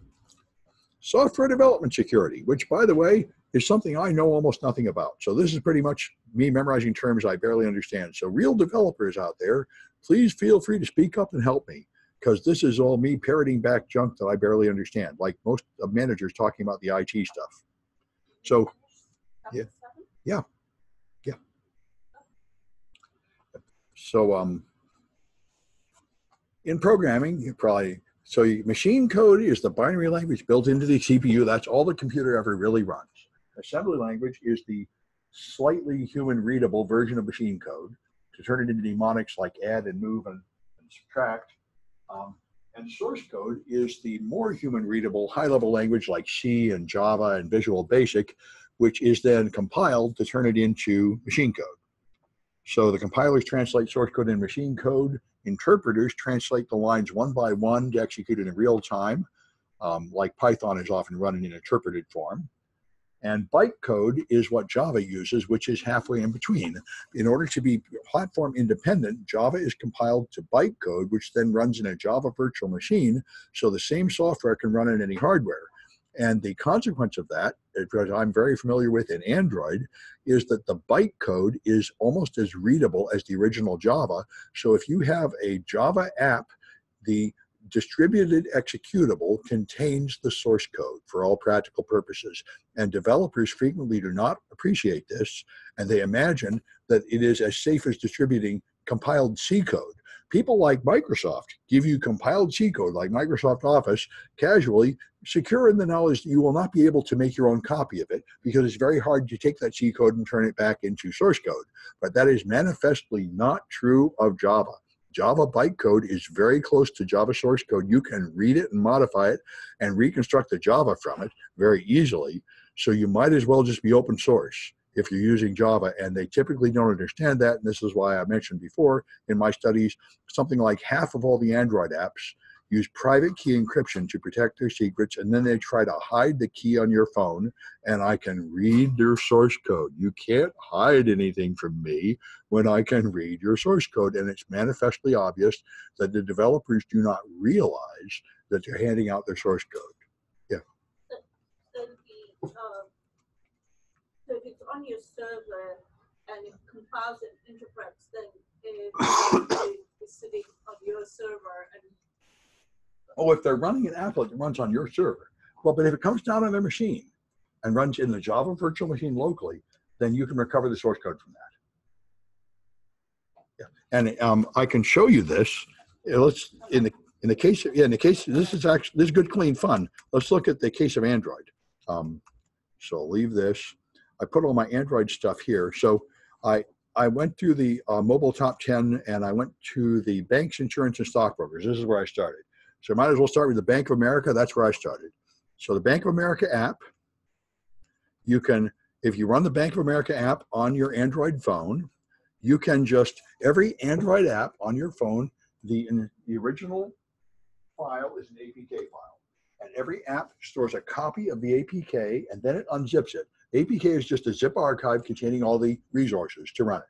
software development security, which, by the way, is something I know almost nothing about. So, this is pretty much me memorizing terms I barely understand. So, real developers out there, please feel free to speak up and help me because this is all me parroting back junk that I barely understand, like most of managers talking about the IT stuff. So, Yeah. Yeah. Yeah. So, um, in programming, you probably so machine code is the binary language built into the CPU. That's all the computer ever really runs. Assembly language is the slightly human readable version of machine code to turn it into mnemonics like add and move and, and subtract. Um, and source code is the more human readable high level language like C and Java and Visual Basic, which is then compiled to turn it into machine code. So the compilers translate source code in machine code. Interpreters translate the lines one by one to execute it in real time, um, like Python is often run in an interpreted form. And bytecode is what Java uses, which is halfway in between. In order to be platform independent, Java is compiled to bytecode, which then runs in a Java virtual machine, so the same software can run on any hardware. And the consequence of that, because I'm very familiar with in Android, is that the bytecode is almost as readable as the original Java. So if you have a Java app, the distributed executable contains the source code for all practical purposes. And developers frequently do not appreciate this, and they imagine that it is as safe as distributing compiled C code. People like Microsoft give you compiled C code like Microsoft Office casually, secure in the knowledge that you will not be able to make your own copy of it because it's very hard to take that C code and turn it back into source code. But that is manifestly not true of Java. Java bytecode is very close to Java source code. You can read it and modify it and reconstruct the Java from it very easily. So you might as well just be open source if you're using Java. And they typically don't understand that. And this is why I mentioned before in my studies, something like half of all the Android apps use private key encryption to protect their secrets, and then they try to hide the key on your phone, and I can read their source code. You can't hide anything from me when I can read your source code, and it's manifestly obvious that the developers do not realize that they're handing out their source code. The, uh, so if it's on your server and it compiles and interprets, then it is sitting on your server and Oh, if they're running an applet that runs on your server, well, but if it comes down on their machine and runs in the Java virtual machine locally, then you can recover the source code from that. Yeah, and um, I can show you this. Let's in the in the case of, yeah in the case this is actually this is good clean fun. Let's look at the case of Android. Um, so I'll leave this. I put all my Android stuff here. So I I went through the uh, mobile top ten and I went to the banks, insurance, and stockbrokers. This is where I started. So I might as well start with the Bank of America. That's where I started. So the Bank of America app, you can, if you run the Bank of America app on your Android phone, you can just, every Android app on your phone, the, the original file is an APK file. And every app stores a copy of the APK and then it unzips it. APK is just a zip archive containing all the resources to run it.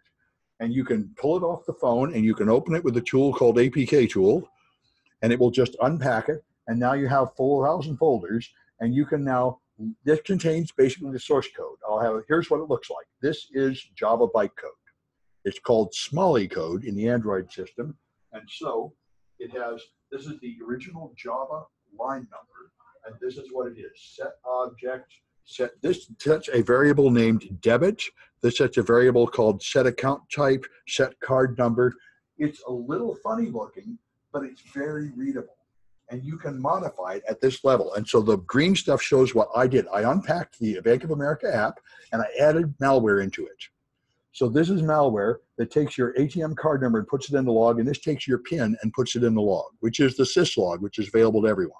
And you can pull it off the phone and you can open it with a tool called APK tool and it will just unpack it. And now you have 4,000 folders, and you can now, this contains basically the source code. I'll have, here's what it looks like. This is Java bytecode. It's called Smali code in the Android system. And so it has, this is the original Java line number, and this is what it is. Set object, set, this sets a variable named debit. This sets a variable called set account type, set card number. It's a little funny looking, but it's very readable. and you can modify it at this level. And so the green stuff shows what I did. I unpacked the Bank of America app and I added malware into it. So this is malware that takes your ATM card number and puts it in the log, and this takes your PIN and puts it in the log, which is the syslog, which is available to everyone.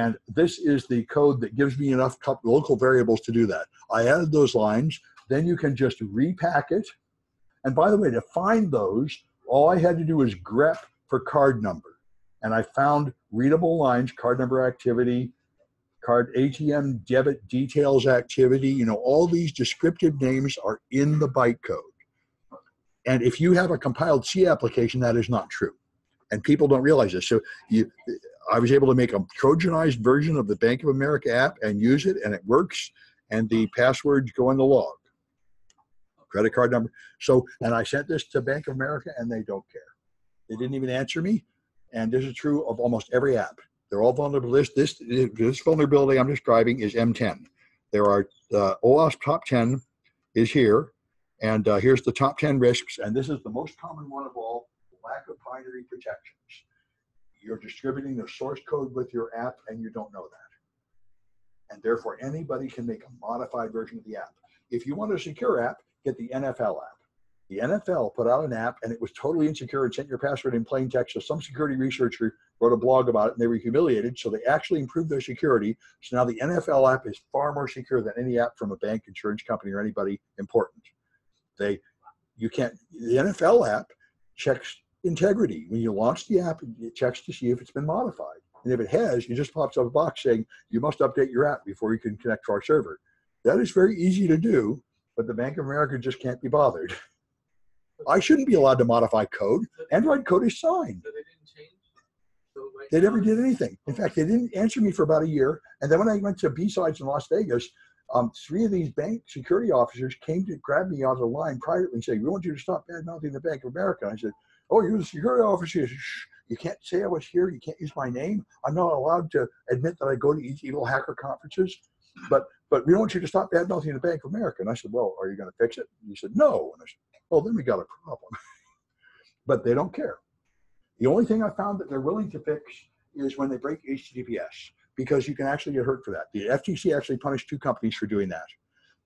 And this is the code that gives me enough local variables to do that. I added those lines. Then you can just repack it. And by the way, to find those, all I had to do was grep for card number. And I found readable lines, card number activity, card ATM debit details activity. You know, all these descriptive names are in the bytecode. And if you have a compiled C application, that is not true. And people don't realize this. So you, I was able to make a Trojanized version of the Bank of America app and use it, and it works. And the passwords go in the log, credit card number. So, and I sent this to Bank of America, and they don't care. They didn't even answer me. And this is true of almost every app. They're all vulnerable. This this this vulnerability I'm describing is M10. There are uh, OWASP top 10 is here, and uh, here's the top 10 risks. And this is the most common one of all: lack of binary protections. You're distributing the source code with your app, and you don't know that. And therefore, anybody can make a modified version of the app. If you want a secure app, get the NFL app. The NFL put out an app and it was totally insecure and sent your password in plain text. So some security researcher wrote a blog about it and they were humiliated. So they actually improved their security. So now the NFL app is far more secure than any app from a bank, insurance company, or anybody important. They, you can't, the NFL app checks integrity. When you launch the app, it checks to see if it's been modified. And if it has, it just pops up a box saying you must update your app before you can connect to our server. That is very easy to do, but the Bank of America just can't be bothered. I shouldn't be allowed to modify code. Android code is signed. They didn't change? They never did anything. In fact, they didn't answer me for about a year. And then when I went to B-Sides in Las Vegas, um, three of these bank security officers came to grab me on the line privately and say, we want you to stop bad mouthing the Bank of America. And I said, oh, you're the security officer. Shh, you can't say I was here. You can't use my name. I'm not allowed to admit that I go to these evil hacker conferences. But but we don't want you to stop bad mouthing the Bank of America. And I said, well, are you going to fix it? And he said, no. And I said, well, then we got a problem. but they don't care. The only thing I found that they're willing to fix is when they break HTTPS, because you can actually get hurt for that. The FTC actually punished two companies for doing that.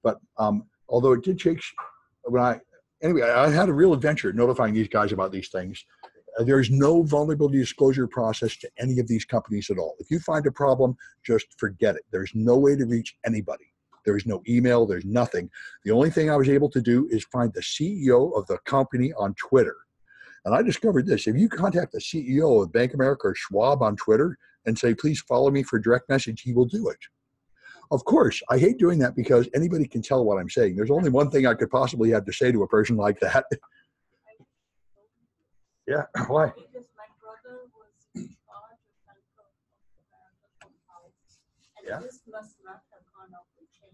But um, although it did take, when I, anyway, I had a real adventure notifying these guys about these things. Uh, There's no vulnerability disclosure process to any of these companies at all. If you find a problem, just forget it. There's no way to reach anybody. There's no email, there's nothing. The only thing I was able to do is find the CEO of the company on Twitter. And I discovered this. If you contact the CEO of Bank America or Schwab on Twitter and say, please follow me for direct message, he will do it. Of course, I hate doing that because anybody can tell what I'm saying. There's only one thing I could possibly have to say to a person like that. yeah, why? Because my brother was in charge of Bank of America House, uh, Yeah. and this must not have gone off the chain.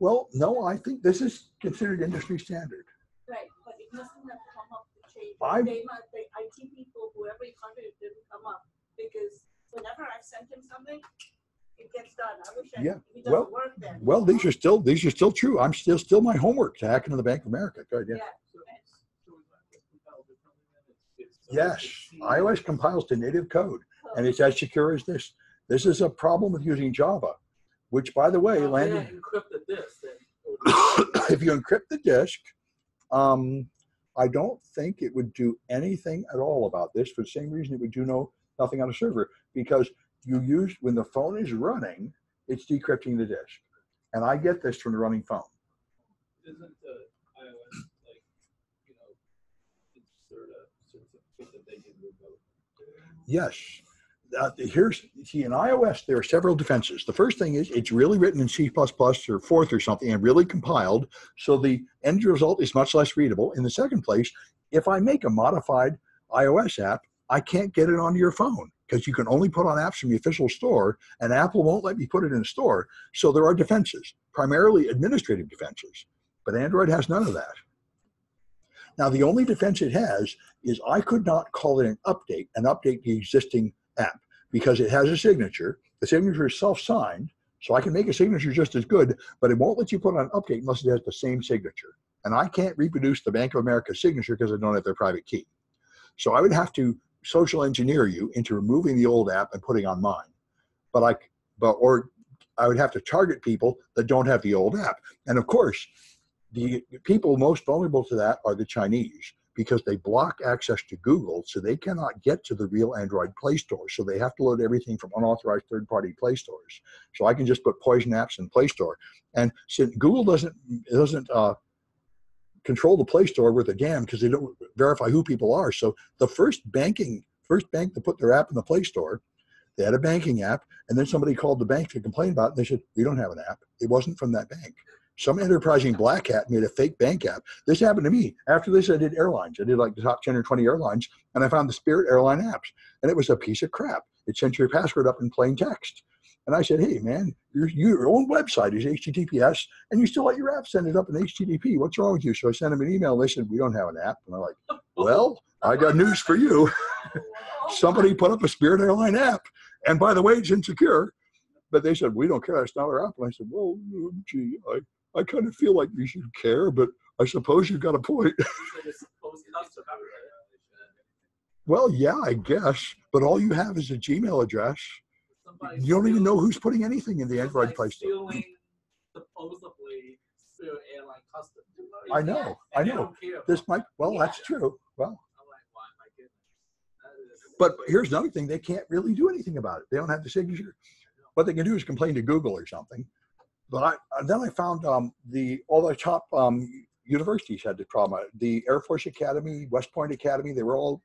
Well, no, I think this is considered industry standard. Right, but it mustn't have come up the chain. I- They must, the IT people, whoever you contacted, didn't come up, because whenever I sent him something, it gets done. I wish I, Yeah, he well- doesn't work there. Well, these are still these are still true. I'm still still my homework to hack into the Bank of America. Good, yeah. Yeah, So so is that compiled differently then? It's- it's- so Yes, iOS compiles to native code, so- and it's as secure as this. This is a problem with using Java, which, by the way, Well, landed. encrypted this, if you encrypt the disk, um, I don't think it would do anything at all about this for the same reason it would do no nothing on a server because you use when the phone is running, it's decrypting the disk, and I get this from the running phone. Isn't the iOS like, you know, certificate that they can revoke? Yes. Uh, here's see in iOS there are several defenses. The first thing is it's really written in C++ or Forth or something and really compiled, so the end result is much less readable. In the second place, if I make a modified iOS app, I can't get it onto your phone because you can only put on apps from the official store, and Apple won't let me put it in a store. So there are defenses, primarily administrative defenses, but Android has none of that. Now, the only defense it has is I could not call it an update and update the existing app because it has a signature. The signature is self-signed, so I can make a signature just as good, but it won't let you put on an update unless it has the same signature. And I can't reproduce the Bank of America signature because I don't have their private key. So I would have to social engineer you into removing the old app and putting on mine. But I, but or I would have to target people that don't have the old app. And of course, the people most vulnerable to that are the Chinese because they block access to Google, so they cannot get to the real Android Play Store. So they have to load everything from unauthorized third-party Play stores. So I can just put Poison apps in Play Store, and since Google doesn't doesn't uh, control the Play Store with a dam because they don't verify who people are. So the first banking first bank to put their app in the Play Store, they had a banking app, and then somebody called the bank to complain about it. And they said, "We don't have an app. It wasn't from that bank." Some enterprising black hat made a fake bank app. This happened to me. After this, I did airlines. I did like the top 10 or 20 airlines, and I found the Spirit airline apps, and it was a piece of crap. It sent your password up in plain text. And I said, hey, man, your, your own website is HTTPS, and you still let your app send it up in HTTP. What's wrong with you? So I sent him an email. They said, we don't have an app. And I'm like, well, I got news for you. Somebody put up a Spirit airline app. And by the way, it's insecure. But they said, we don't care. That's not our app. And I said, well, gee, I, I kind of feel like you should care, but I suppose you've got a point. So they're supposed not to have it. well, yeah, I guess. But all you have is a Gmail address. Somebody's You don't even know who's putting anything in the Android Play Store. Supposedly Spirit Airline custom. I know, I know. This might, well, that's true. Well, it. I'm like, why, my goodness. That is- but here's another thing they can't really do anything about it. They don't have the signature. What they can do is complain to Google or something. But I, then I found um, the all the top um, universities had the problem. The Air Force Academy, West Point Academy, they were all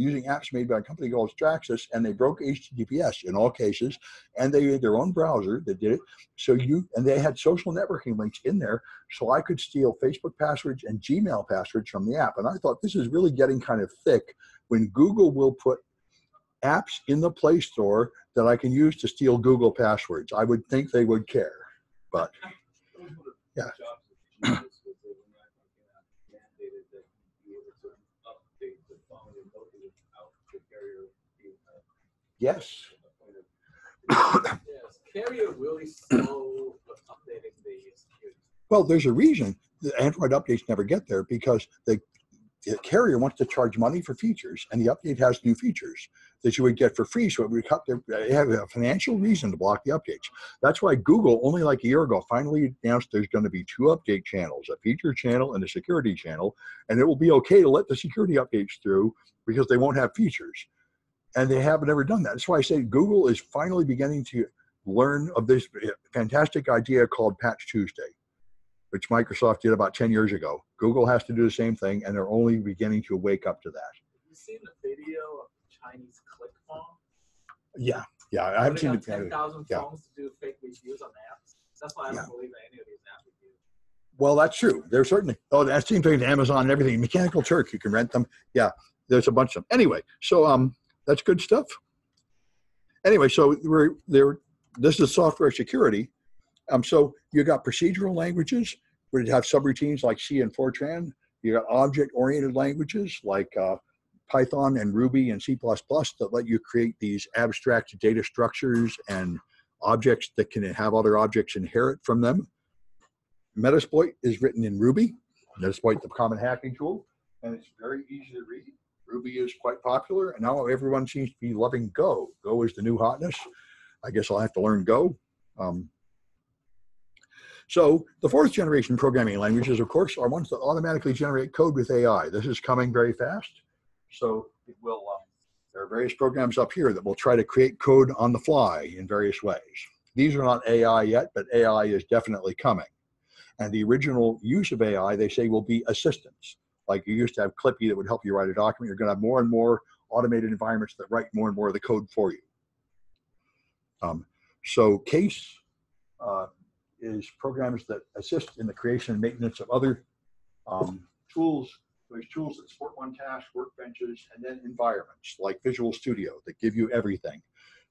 using apps made by a company called Straxus, and they broke HTTPS in all cases, and they had their own browser that did it. So you and they had social networking links in there, so I could steal Facebook passwords and Gmail passwords from the app. And I thought this is really getting kind of thick when Google will put apps in the Play Store that I can use to steal Google passwords. I would think they would care. But Those were the Yeah. jobs that you used, was they were not gonna mandated that you be able to update the phone and load it out the carrier. being, uh, yes, carrier really slow updating the well, there's a reason the Android updates never get there because the, the carrier wants to charge money for features, and the update has new features that you would get for free. So it would cut their, they have a financial reason to block the updates. That's why Google, only like a year ago, finally announced there's going to be two update channels a feature channel and a security channel. And it will be okay to let the security updates through because they won't have features. And they haven't ever done that. That's why I say Google is finally beginning to learn of this fantastic idea called Patch Tuesday, which Microsoft did about 10 years ago. Google has to do the same thing, and they're only beginning to wake up to that. Have you seen the video of Chinese click phone? Yeah, yeah, I haven't seen it. thousand yeah. phones to do fake reviews on apps. That's why I don't believe that any of these app reviews. Well, that's true. There's certainly. Oh, that same thing to Amazon and everything. Mechanical Turk, you can rent them. Yeah, there's a bunch of them. Anyway, so um, that's good stuff. Anyway, so we're there. This is software security. Um, so you got procedural languages where you have subroutines like C and Fortran. You got object-oriented languages like uh, Python and Ruby and C++ that let you create these abstract data structures and objects that can have other objects inherit from them. Metasploit is written in Ruby. Metasploit, the common hacking tool, and it's very easy to read. Ruby is quite popular, and now everyone seems to be loving Go. Go is the new hotness. I guess I'll have to learn Go. Um, so the fourth generation programming languages, of course, are ones that automatically generate code with AI. This is coming very fast. So it will. Uh, there are various programs up here that will try to create code on the fly in various ways. These are not AI yet, but AI is definitely coming. And the original use of AI, they say, will be assistants. Like you used to have Clippy that would help you write a document. You're going to have more and more automated environments that write more and more of the code for you. Um, so Case uh, is programs that assist in the creation and maintenance of other um, tools. There's tools that support one task, workbenches, and then environments like Visual Studio that give you everything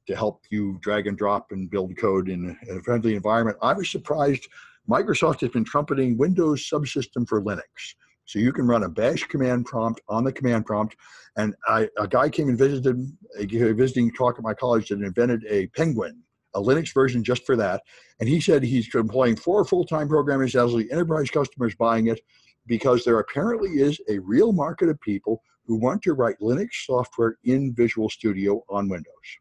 to help you drag and drop and build code in a friendly environment. I was surprised Microsoft has been trumpeting Windows subsystem for Linux. So you can run a bash command prompt on the command prompt. And I, a guy came and visited, uh, a visiting talk at my college that invented a Pengwin, a Linux version just for that. And he said he's employing four full-time programmers as the enterprise customers buying it because there apparently is a real market of people who want to write Linux software in Visual Studio on Windows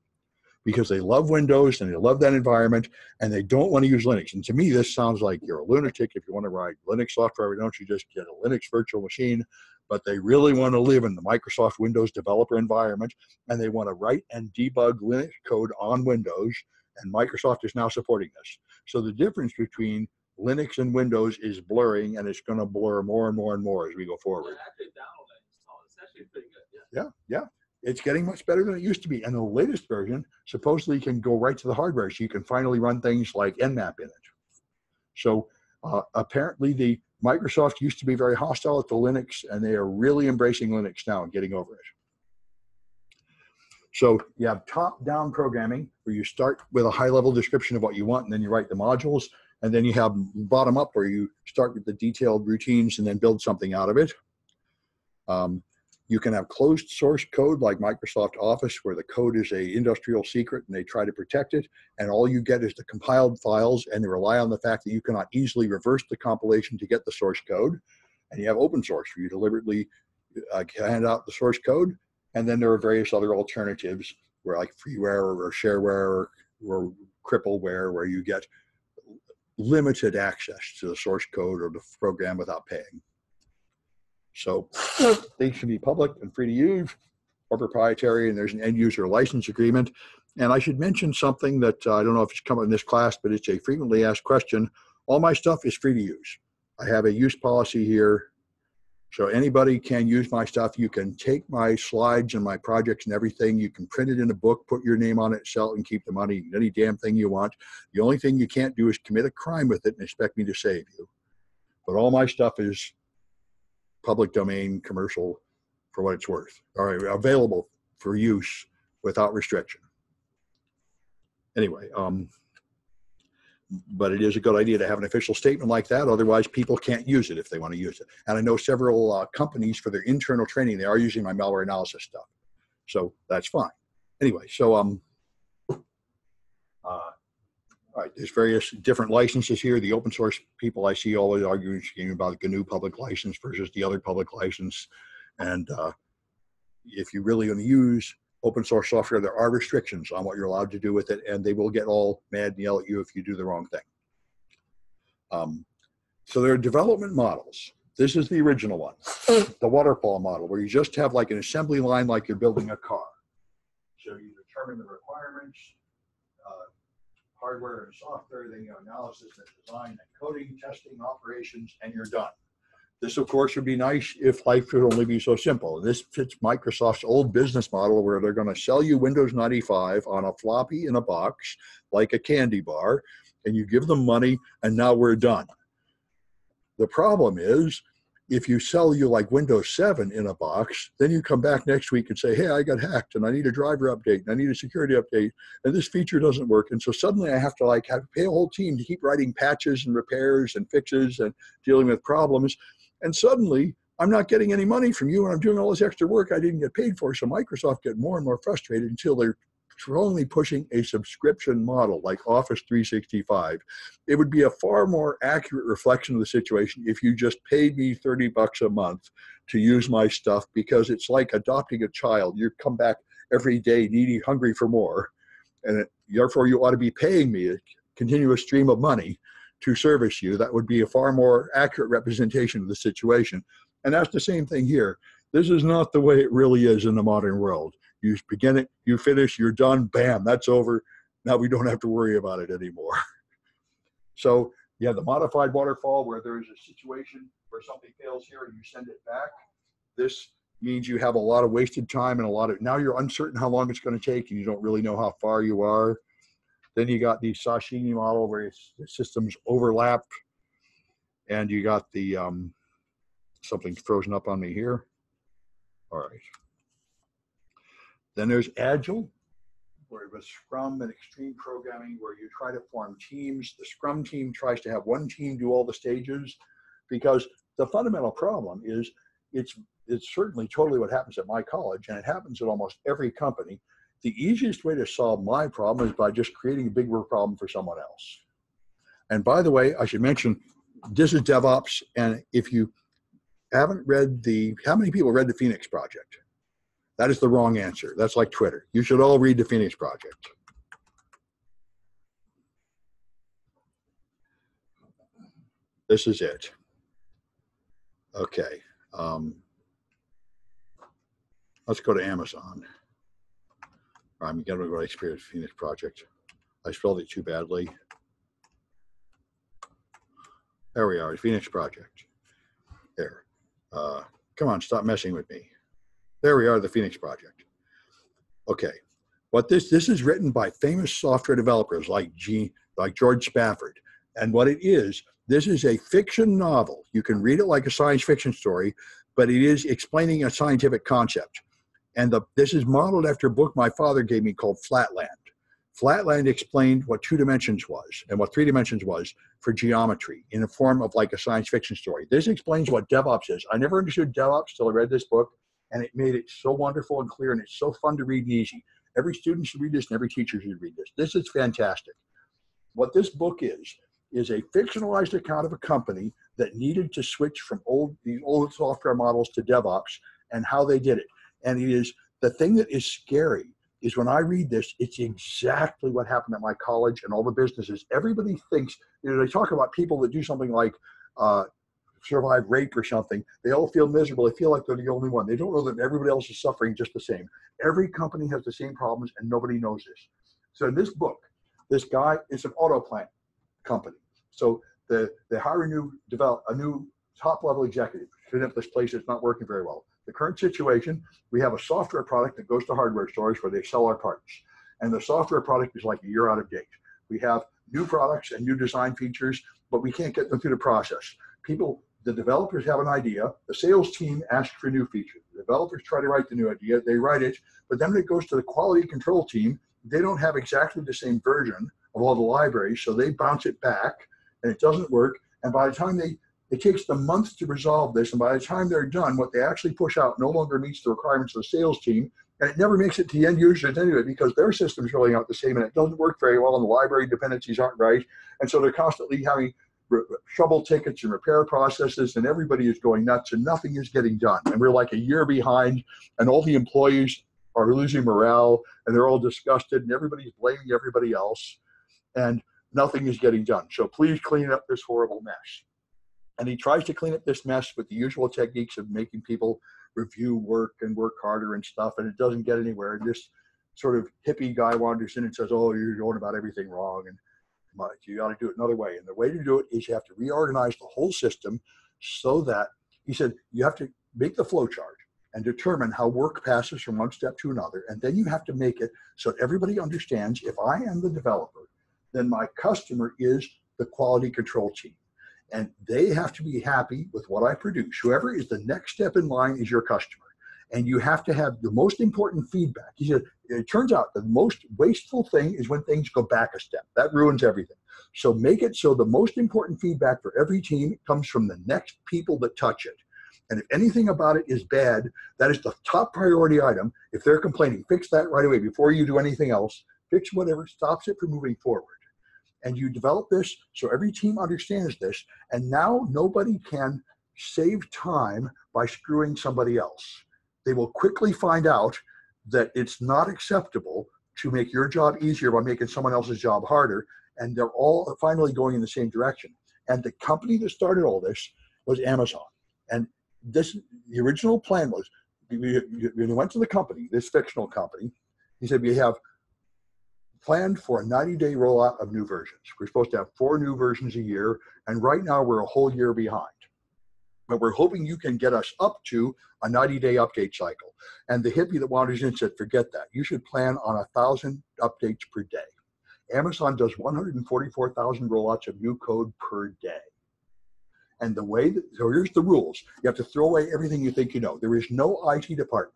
because they love Windows and they love that environment and they don't want to use Linux. And to me, this sounds like you're a lunatic if you want to write Linux software. Why don't you just get a Linux virtual machine? But they really want to live in the Microsoft Windows developer environment and they want to write and debug Linux code on Windows. And Microsoft is now supporting this. So the difference between Linux and Windows is blurring and it's going to blur more and more and more as we go forward. Yeah, Actually, that install. It's actually pretty good. Yeah. It's getting much better than it used to be. And the latest version supposedly can go right to the hardware. So you can finally run things like Nmap in it. So uh, apparently the Microsoft used to be very hostile at the Linux and they are really embracing Linux now and getting over it. So you have top-down programming where you start with a high-level description of what you want and then you write the modules. And then you have bottom-up where you start with the detailed routines and then build something out of it. Um, you can have closed source code like Microsoft Office, where the code is a industrial secret and they try to protect it. And all you get is the compiled files, and they rely on the fact that you cannot easily reverse the compilation to get the source code. And you have open source, where you deliberately uh, hand out the source code. And then there are various other alternatives, where like freeware or shareware or crippleware, where you get limited access to the source code or the program without paying. So they should be public and free to use or proprietary, and there's an end user license agreement. And I should mention something that uh, I don't know if it's come up in this class, but it's a frequently asked question. All my stuff is free to use. I have a use policy here. So anybody can use my stuff. You can take my slides and my projects and everything. You can print it in a book, put your name on it, sell it, and keep the money. Any damn thing you want. The only thing you can't do is commit a crime with it and expect me to save you. But all my stuff is public domain commercial for what it's worth, or available for use without restriction. Anyway, um, but it is a good idea to have an official statement like that. Otherwise, people can't use it if they want to use it. And I know several uh, companies for their internal training, they are using my malware analysis stuff. So that's fine. Anyway, so um, right, there's various different licenses here. The open source people I see always arguing about the GNU public license versus the other public license. And uh, if you really want to use open source software, there are restrictions on what you're allowed to do with it, and they will get all mad and yell at you if you do the wrong thing. Um, so there are development models. This is the original one, the waterfall model, where you just have like an assembly line like you're building a car. So you determine the requirements, hardware and software, then you have analysis and design and coding, testing, operations, and you're done. This, of course, would be nice if life could only be so simple. This fits Microsoft's old business model where they're going to sell you Windows 95 on a floppy in a box like a candy bar, and you give them money, and now we're done. The problem is, if you sell you like Windows 7 in a box, then you come back next week and say, hey, I got hacked and I need a driver update and I need a security update and this feature doesn't work. And so suddenly I have to like have pay a whole team to keep writing patches and repairs and fixes and dealing with problems. And suddenly I'm not getting any money from you and I'm doing all this extra work I didn't get paid for. So Microsoft get more and more frustrated until they're only pushing a subscription model like Office 365. It would be a far more accurate reflection of the situation if you just paid me 30 bucks a month to use my stuff because it's like adopting a child. You come back every day needy, hungry for more. And it, therefore you ought to be paying me a continuous stream of money to service you. That would be a far more accurate representation of the situation. And that's the same thing here. This is not the way it really is in the modern world. You begin it, you finish, you're done, bam, that's over. Now we don't have to worry about it anymore. So you have the modified waterfall where there is a situation where something fails here and you send it back. This means you have a lot of wasted time and a lot of, now you're uncertain how long it's going to take and you don't really know how far you are. Then you got the sashimi model where the systems overlap and you got the, um, something frozen up on me here. All right. Then there's Agile, where it was Scrum and Extreme Programming, where you try to form teams. The Scrum team tries to have one team do all the stages, because the fundamental problem is it's it's certainly totally what happens at my college, and it happens at almost every company. The easiest way to solve my problem is by just creating a bigger problem for someone else. And by the way, I should mention this is DevOps, and if you haven't read the, how many people read the Phoenix Project? That is the wrong answer. That's like Twitter. You should all read the Phoenix Project. This is it. Okay. Um, let's go to Amazon. I'm going to go Experience Phoenix Project. I spelled it too badly. There we are, Phoenix Project. There. Uh, come on, stop messing with me. There we are, the Phoenix Project. Okay. What this this is written by famous software developers like G like George Spafford. And what it is, this is a fiction novel. You can read it like a science fiction story, but it is explaining a scientific concept. And the, this is modeled after a book my father gave me called Flatland. Flatland explained what two dimensions was and what three dimensions was for geometry in the form of like a science fiction story. This explains what DevOps is. I never understood DevOps till I read this book, and it made it so wonderful and clear, and it's so fun to read and easy. Every student should read this, and every teacher should read this. This is fantastic. What this book is, is a fictionalized account of a company that needed to switch from old the old software models to DevOps and how they did it. And it is the thing that is scary is when I read this, it's exactly what happened at my college and all the businesses. Everybody thinks, you know, they talk about people that do something like uh, survive rape or something. They all feel miserable. They feel like they're the only one. They don't know that everybody else is suffering just the same. Every company has the same problems and nobody knows this. So in this book, this guy is an auto plant company. So the, they hire a new develop a new top level executive to up this place that's not working very well. The current situation, we have a software product that goes to hardware stores where they sell our parts. And the software product is like a year out of date. We have new products and new design features, but we can't get them through the process. People, the developers have an idea, the sales team asks for new features. The developers try to write the new idea, they write it, but then it goes to the quality control team, they don't have exactly the same version of all the libraries, so they bounce it back and it doesn't work. And by the time they it takes them months to resolve this, and by the time they're done, what they actually push out no longer meets the requirements of the sales team, and it never makes it to the end users anyway because their system's rolling out the same, and it doesn't work very well, and the library dependencies aren't right, and so they're constantly having trouble tickets and repair processes, and everybody is going nuts, and nothing is getting done, and we're like a year behind, and all the employees are losing morale, and they're all disgusted, and everybody's blaming everybody else, and nothing is getting done. So please clean up this horrible mess and he tries to clean up this mess with the usual techniques of making people review work and work harder and stuff, and it doesn't get anywhere. And this sort of hippie guy wanders in and says, "Oh, you're going about everything wrong, and you got to do it another way." And the way to do it is you have to reorganize the whole system so that he said you have to make the flow chart and determine how work passes from one step to another, and then you have to make it so everybody understands. If I am the developer, then my customer is the quality control team and they have to be happy with what I produce. Whoever is the next step in line is your customer. And you have to have the most important feedback. He said, it turns out the most wasteful thing is when things go back a step. That ruins everything. So make it so the most important feedback for every team comes from the next people that touch it. And if anything about it is bad, that is the top priority item. If they're complaining, fix that right away before you do anything else. Fix whatever stops it from moving forward and you develop this so every team understands this and now nobody can save time by screwing somebody else they will quickly find out that it's not acceptable to make your job easier by making someone else's job harder and they're all finally going in the same direction and the company that started all this was amazon and this the original plan was we, we went to the company this fictional company he said we have planned for a 90 day rollout of new versions. We're supposed to have four new versions a year, and right now we're a whole year behind. But we're hoping you can get us up to a 90 day update cycle. And the hippie that wanders in said, forget that. You should plan on a thousand updates per day. Amazon does 144,000 rollouts of new code per day. And the way that, so here's the rules. You have to throw away everything you think you know. There is no IT department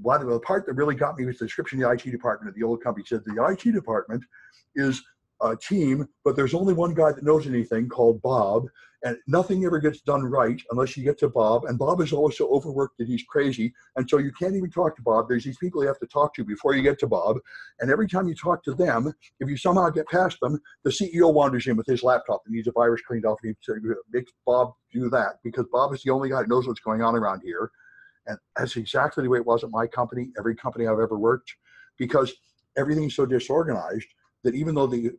one the part that really got me was the description of the IT department of the old company. said the IT department is uh, team, but there's only one guy that knows anything called Bob, and nothing ever gets done right unless you get to Bob. And Bob is always so overworked that he's crazy, and so you can't even talk to Bob. There's these people you have to talk to before you get to Bob, and every time you talk to them, if you somehow get past them, the CEO wanders in with his laptop and needs a virus cleaned off, and he makes Bob do that because Bob is the only guy that knows what's going on around here. And that's exactly the way it was at my company, every company I've ever worked, because everything's so disorganized that even though the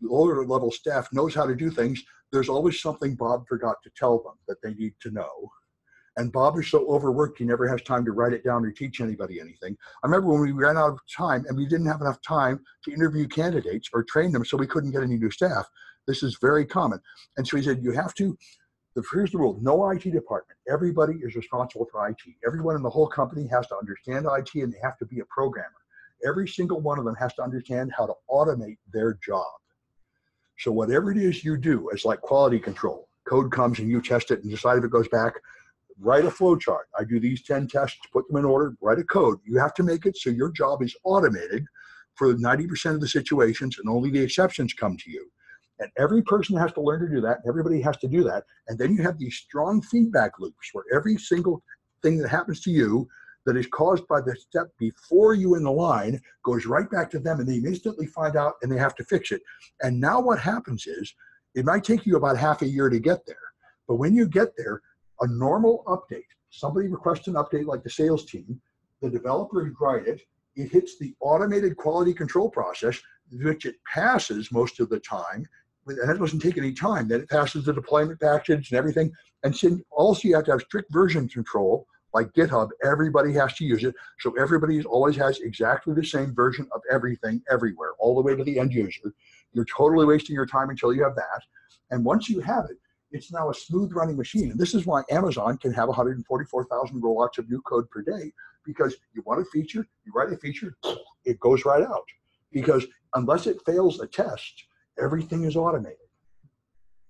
lower level staff knows how to do things, there's always something Bob forgot to tell them that they need to know. And Bob is so overworked, he never has time to write it down or teach anybody anything. I remember when we ran out of time and we didn't have enough time to interview candidates or train them, so we couldn't get any new staff. This is very common. And so he said, You have to, the, here's the rule no IT department. Everybody is responsible for IT. Everyone in the whole company has to understand IT and they have to be a programmer. Every single one of them has to understand how to automate their job. So whatever it is you do, it's like quality control. Code comes and you test it and decide if it goes back. Write a flow chart. I do these 10 tests, put them in order, write a code. You have to make it so your job is automated for 90% of the situations and only the exceptions come to you. And every person has to learn to do that. Everybody has to do that. And then you have these strong feedback loops where every single thing that happens to you that is caused by the step before you in the line goes right back to them and they instantly find out and they have to fix it. And now what happens is it might take you about half a year to get there. But when you get there, a normal update, somebody requests an update like the sales team, the developer developers write it, it hits the automated quality control process, which it passes most of the time. And it doesn't take any time. Then it passes the deployment package and everything. And so also you have to have strict version control like GitHub, everybody has to use it. So everybody always has exactly the same version of everything everywhere, all the way to the end user. You're totally wasting your time until you have that. And once you have it, it's now a smooth running machine. And this is why Amazon can have 144,000 rollouts of new code per day because you want a feature, you write a feature, it goes right out. Because unless it fails a test, everything is automated.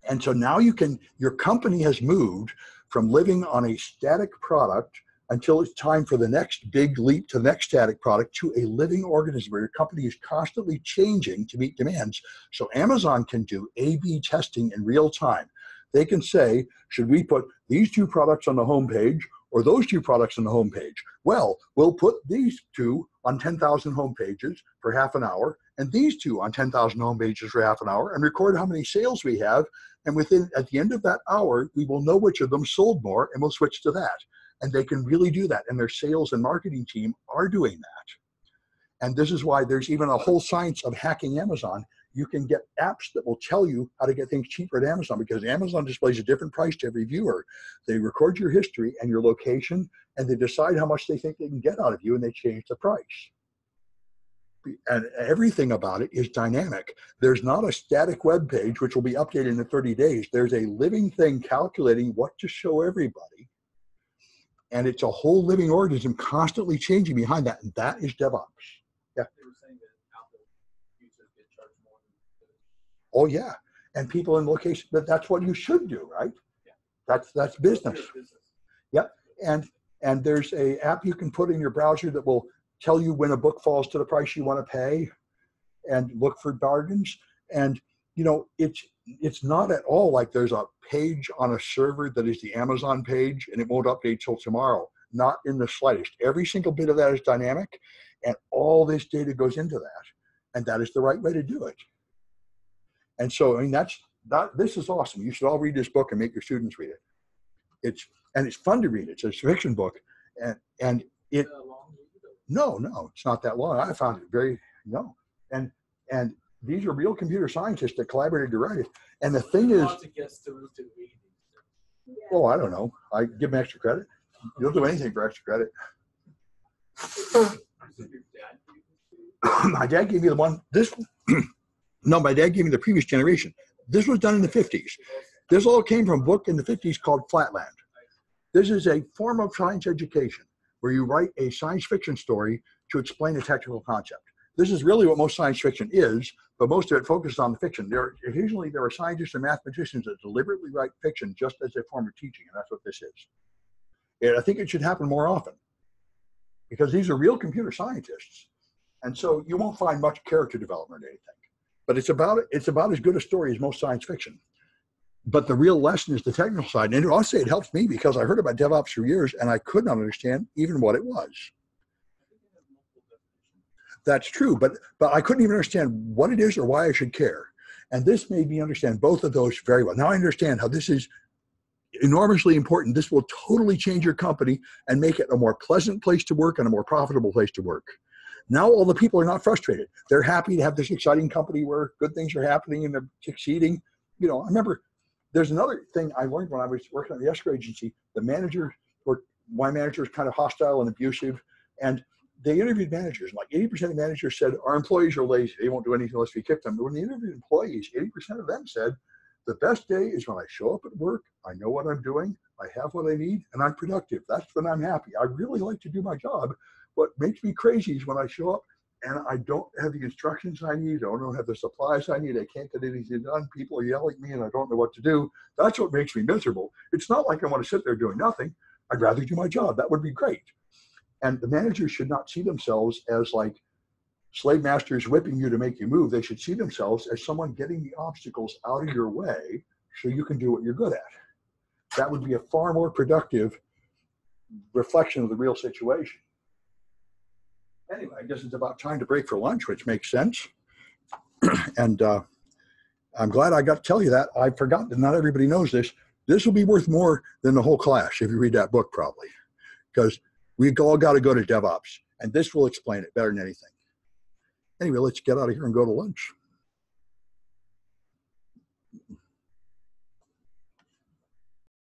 And so now you can, your company has moved from living on a static product until it's time for the next big leap to the next static product to a living organism where your company is constantly changing to meet demands. So Amazon can do A B testing in real time. They can say, should we put these two products on the homepage or those two products on the homepage? Well, we'll put these two on 10,000 homepages for half an hour and these two on 10,000 homepages for half an hour and record how many sales we have and within at the end of that hour, we will know which of them sold more and we'll switch to that. And they can really do that. And their sales and marketing team are doing that. And this is why there's even a whole science of hacking Amazon. You can get apps that will tell you how to get things cheaper at Amazon because Amazon displays a different price to every viewer. They record your history and your location and they decide how much they think they can get out of you and they change the price and everything about it is dynamic. There's not a static web page which will be updated in 30 days. There's a living thing calculating what to show everybody. And it's a whole living organism constantly changing behind that. And that is DevOps. They were saying that Apple users get charged more than Oh yeah. And people in location, but that's what you should do, right? Yeah. That's that's business. business. Yep. And and there's a app you can put in your browser that will tell you when a book falls to the price you want to pay and look for bargains. And you know it's it's not at all like there's a page on a server that is the amazon page and it won't update till tomorrow. Not in the slightest. Every single bit of that is dynamic and all this data goes into that. And that is the right way to do it. And so i mean that's that this is awesome. You should all read this book and make your students read it. It's and it's fun to read. It's a fiction book. And and it no, no, it's not that long. I found it very no, and and these are real computer scientists that collaborated to write it. And the thing is, oh, I don't know. I give them extra credit. You'll do anything for extra credit. my dad gave me the one. This no, my dad gave me the previous generation. This was done in the 50s. This all came from a book in the 50s called Flatland. This is a form of science education where you write a science fiction story to explain a technical concept. This is really what most science fiction is, but most of it focuses on the fiction. There, occasionally, there are scientists and mathematicians that deliberately write fiction just as a form of teaching, and that's what this is. And I think it should happen more often because these are real computer scientists. And so you won't find much character development or anything. but it's about it's about as good a story as most science fiction. But the real lesson is the technical side. And I'll say it helps me because I heard about DevOps for years and I could not understand even what it was. That's true, but but I couldn't even understand what it is or why I should care. And this made me understand both of those very well. Now I understand how this is enormously important. This will totally change your company and make it a more pleasant place to work and a more profitable place to work. Now all the people are not frustrated. They're happy to have this exciting company where good things are happening and they're succeeding. You know, I remember there's another thing I learned when I was working at the escrow agency. The manager or my manager was kind of hostile and abusive. And they interviewed managers, like 80% of managers said, Our employees are lazy. They won't do anything unless we kick them. But when they interviewed employees, 80% of them said, The best day is when I show up at work, I know what I'm doing, I have what I need, and I'm productive. That's when I'm happy. I really like to do my job. What makes me crazy is when I show up and I don't have the instructions I need, I don't have the supplies I need, I can't get anything done, people are yelling at me and I don't know what to do. That's what makes me miserable. It's not like I want to sit there doing nothing. I'd rather do my job. That would be great. And the managers should not see themselves as like slave masters whipping you to make you move. They should see themselves as someone getting the obstacles out of your way so you can do what you're good at. That would be a far more productive reflection of the real situation. Anyway, I guess it's about time to break for lunch, which makes sense. and uh, I'm glad I got to tell you that. I forgot that not everybody knows this. This will be worth more than the whole class if you read that book, probably, because we all got to go to DevOps, and this will explain it better than anything. Anyway, let's get out of here and go to lunch.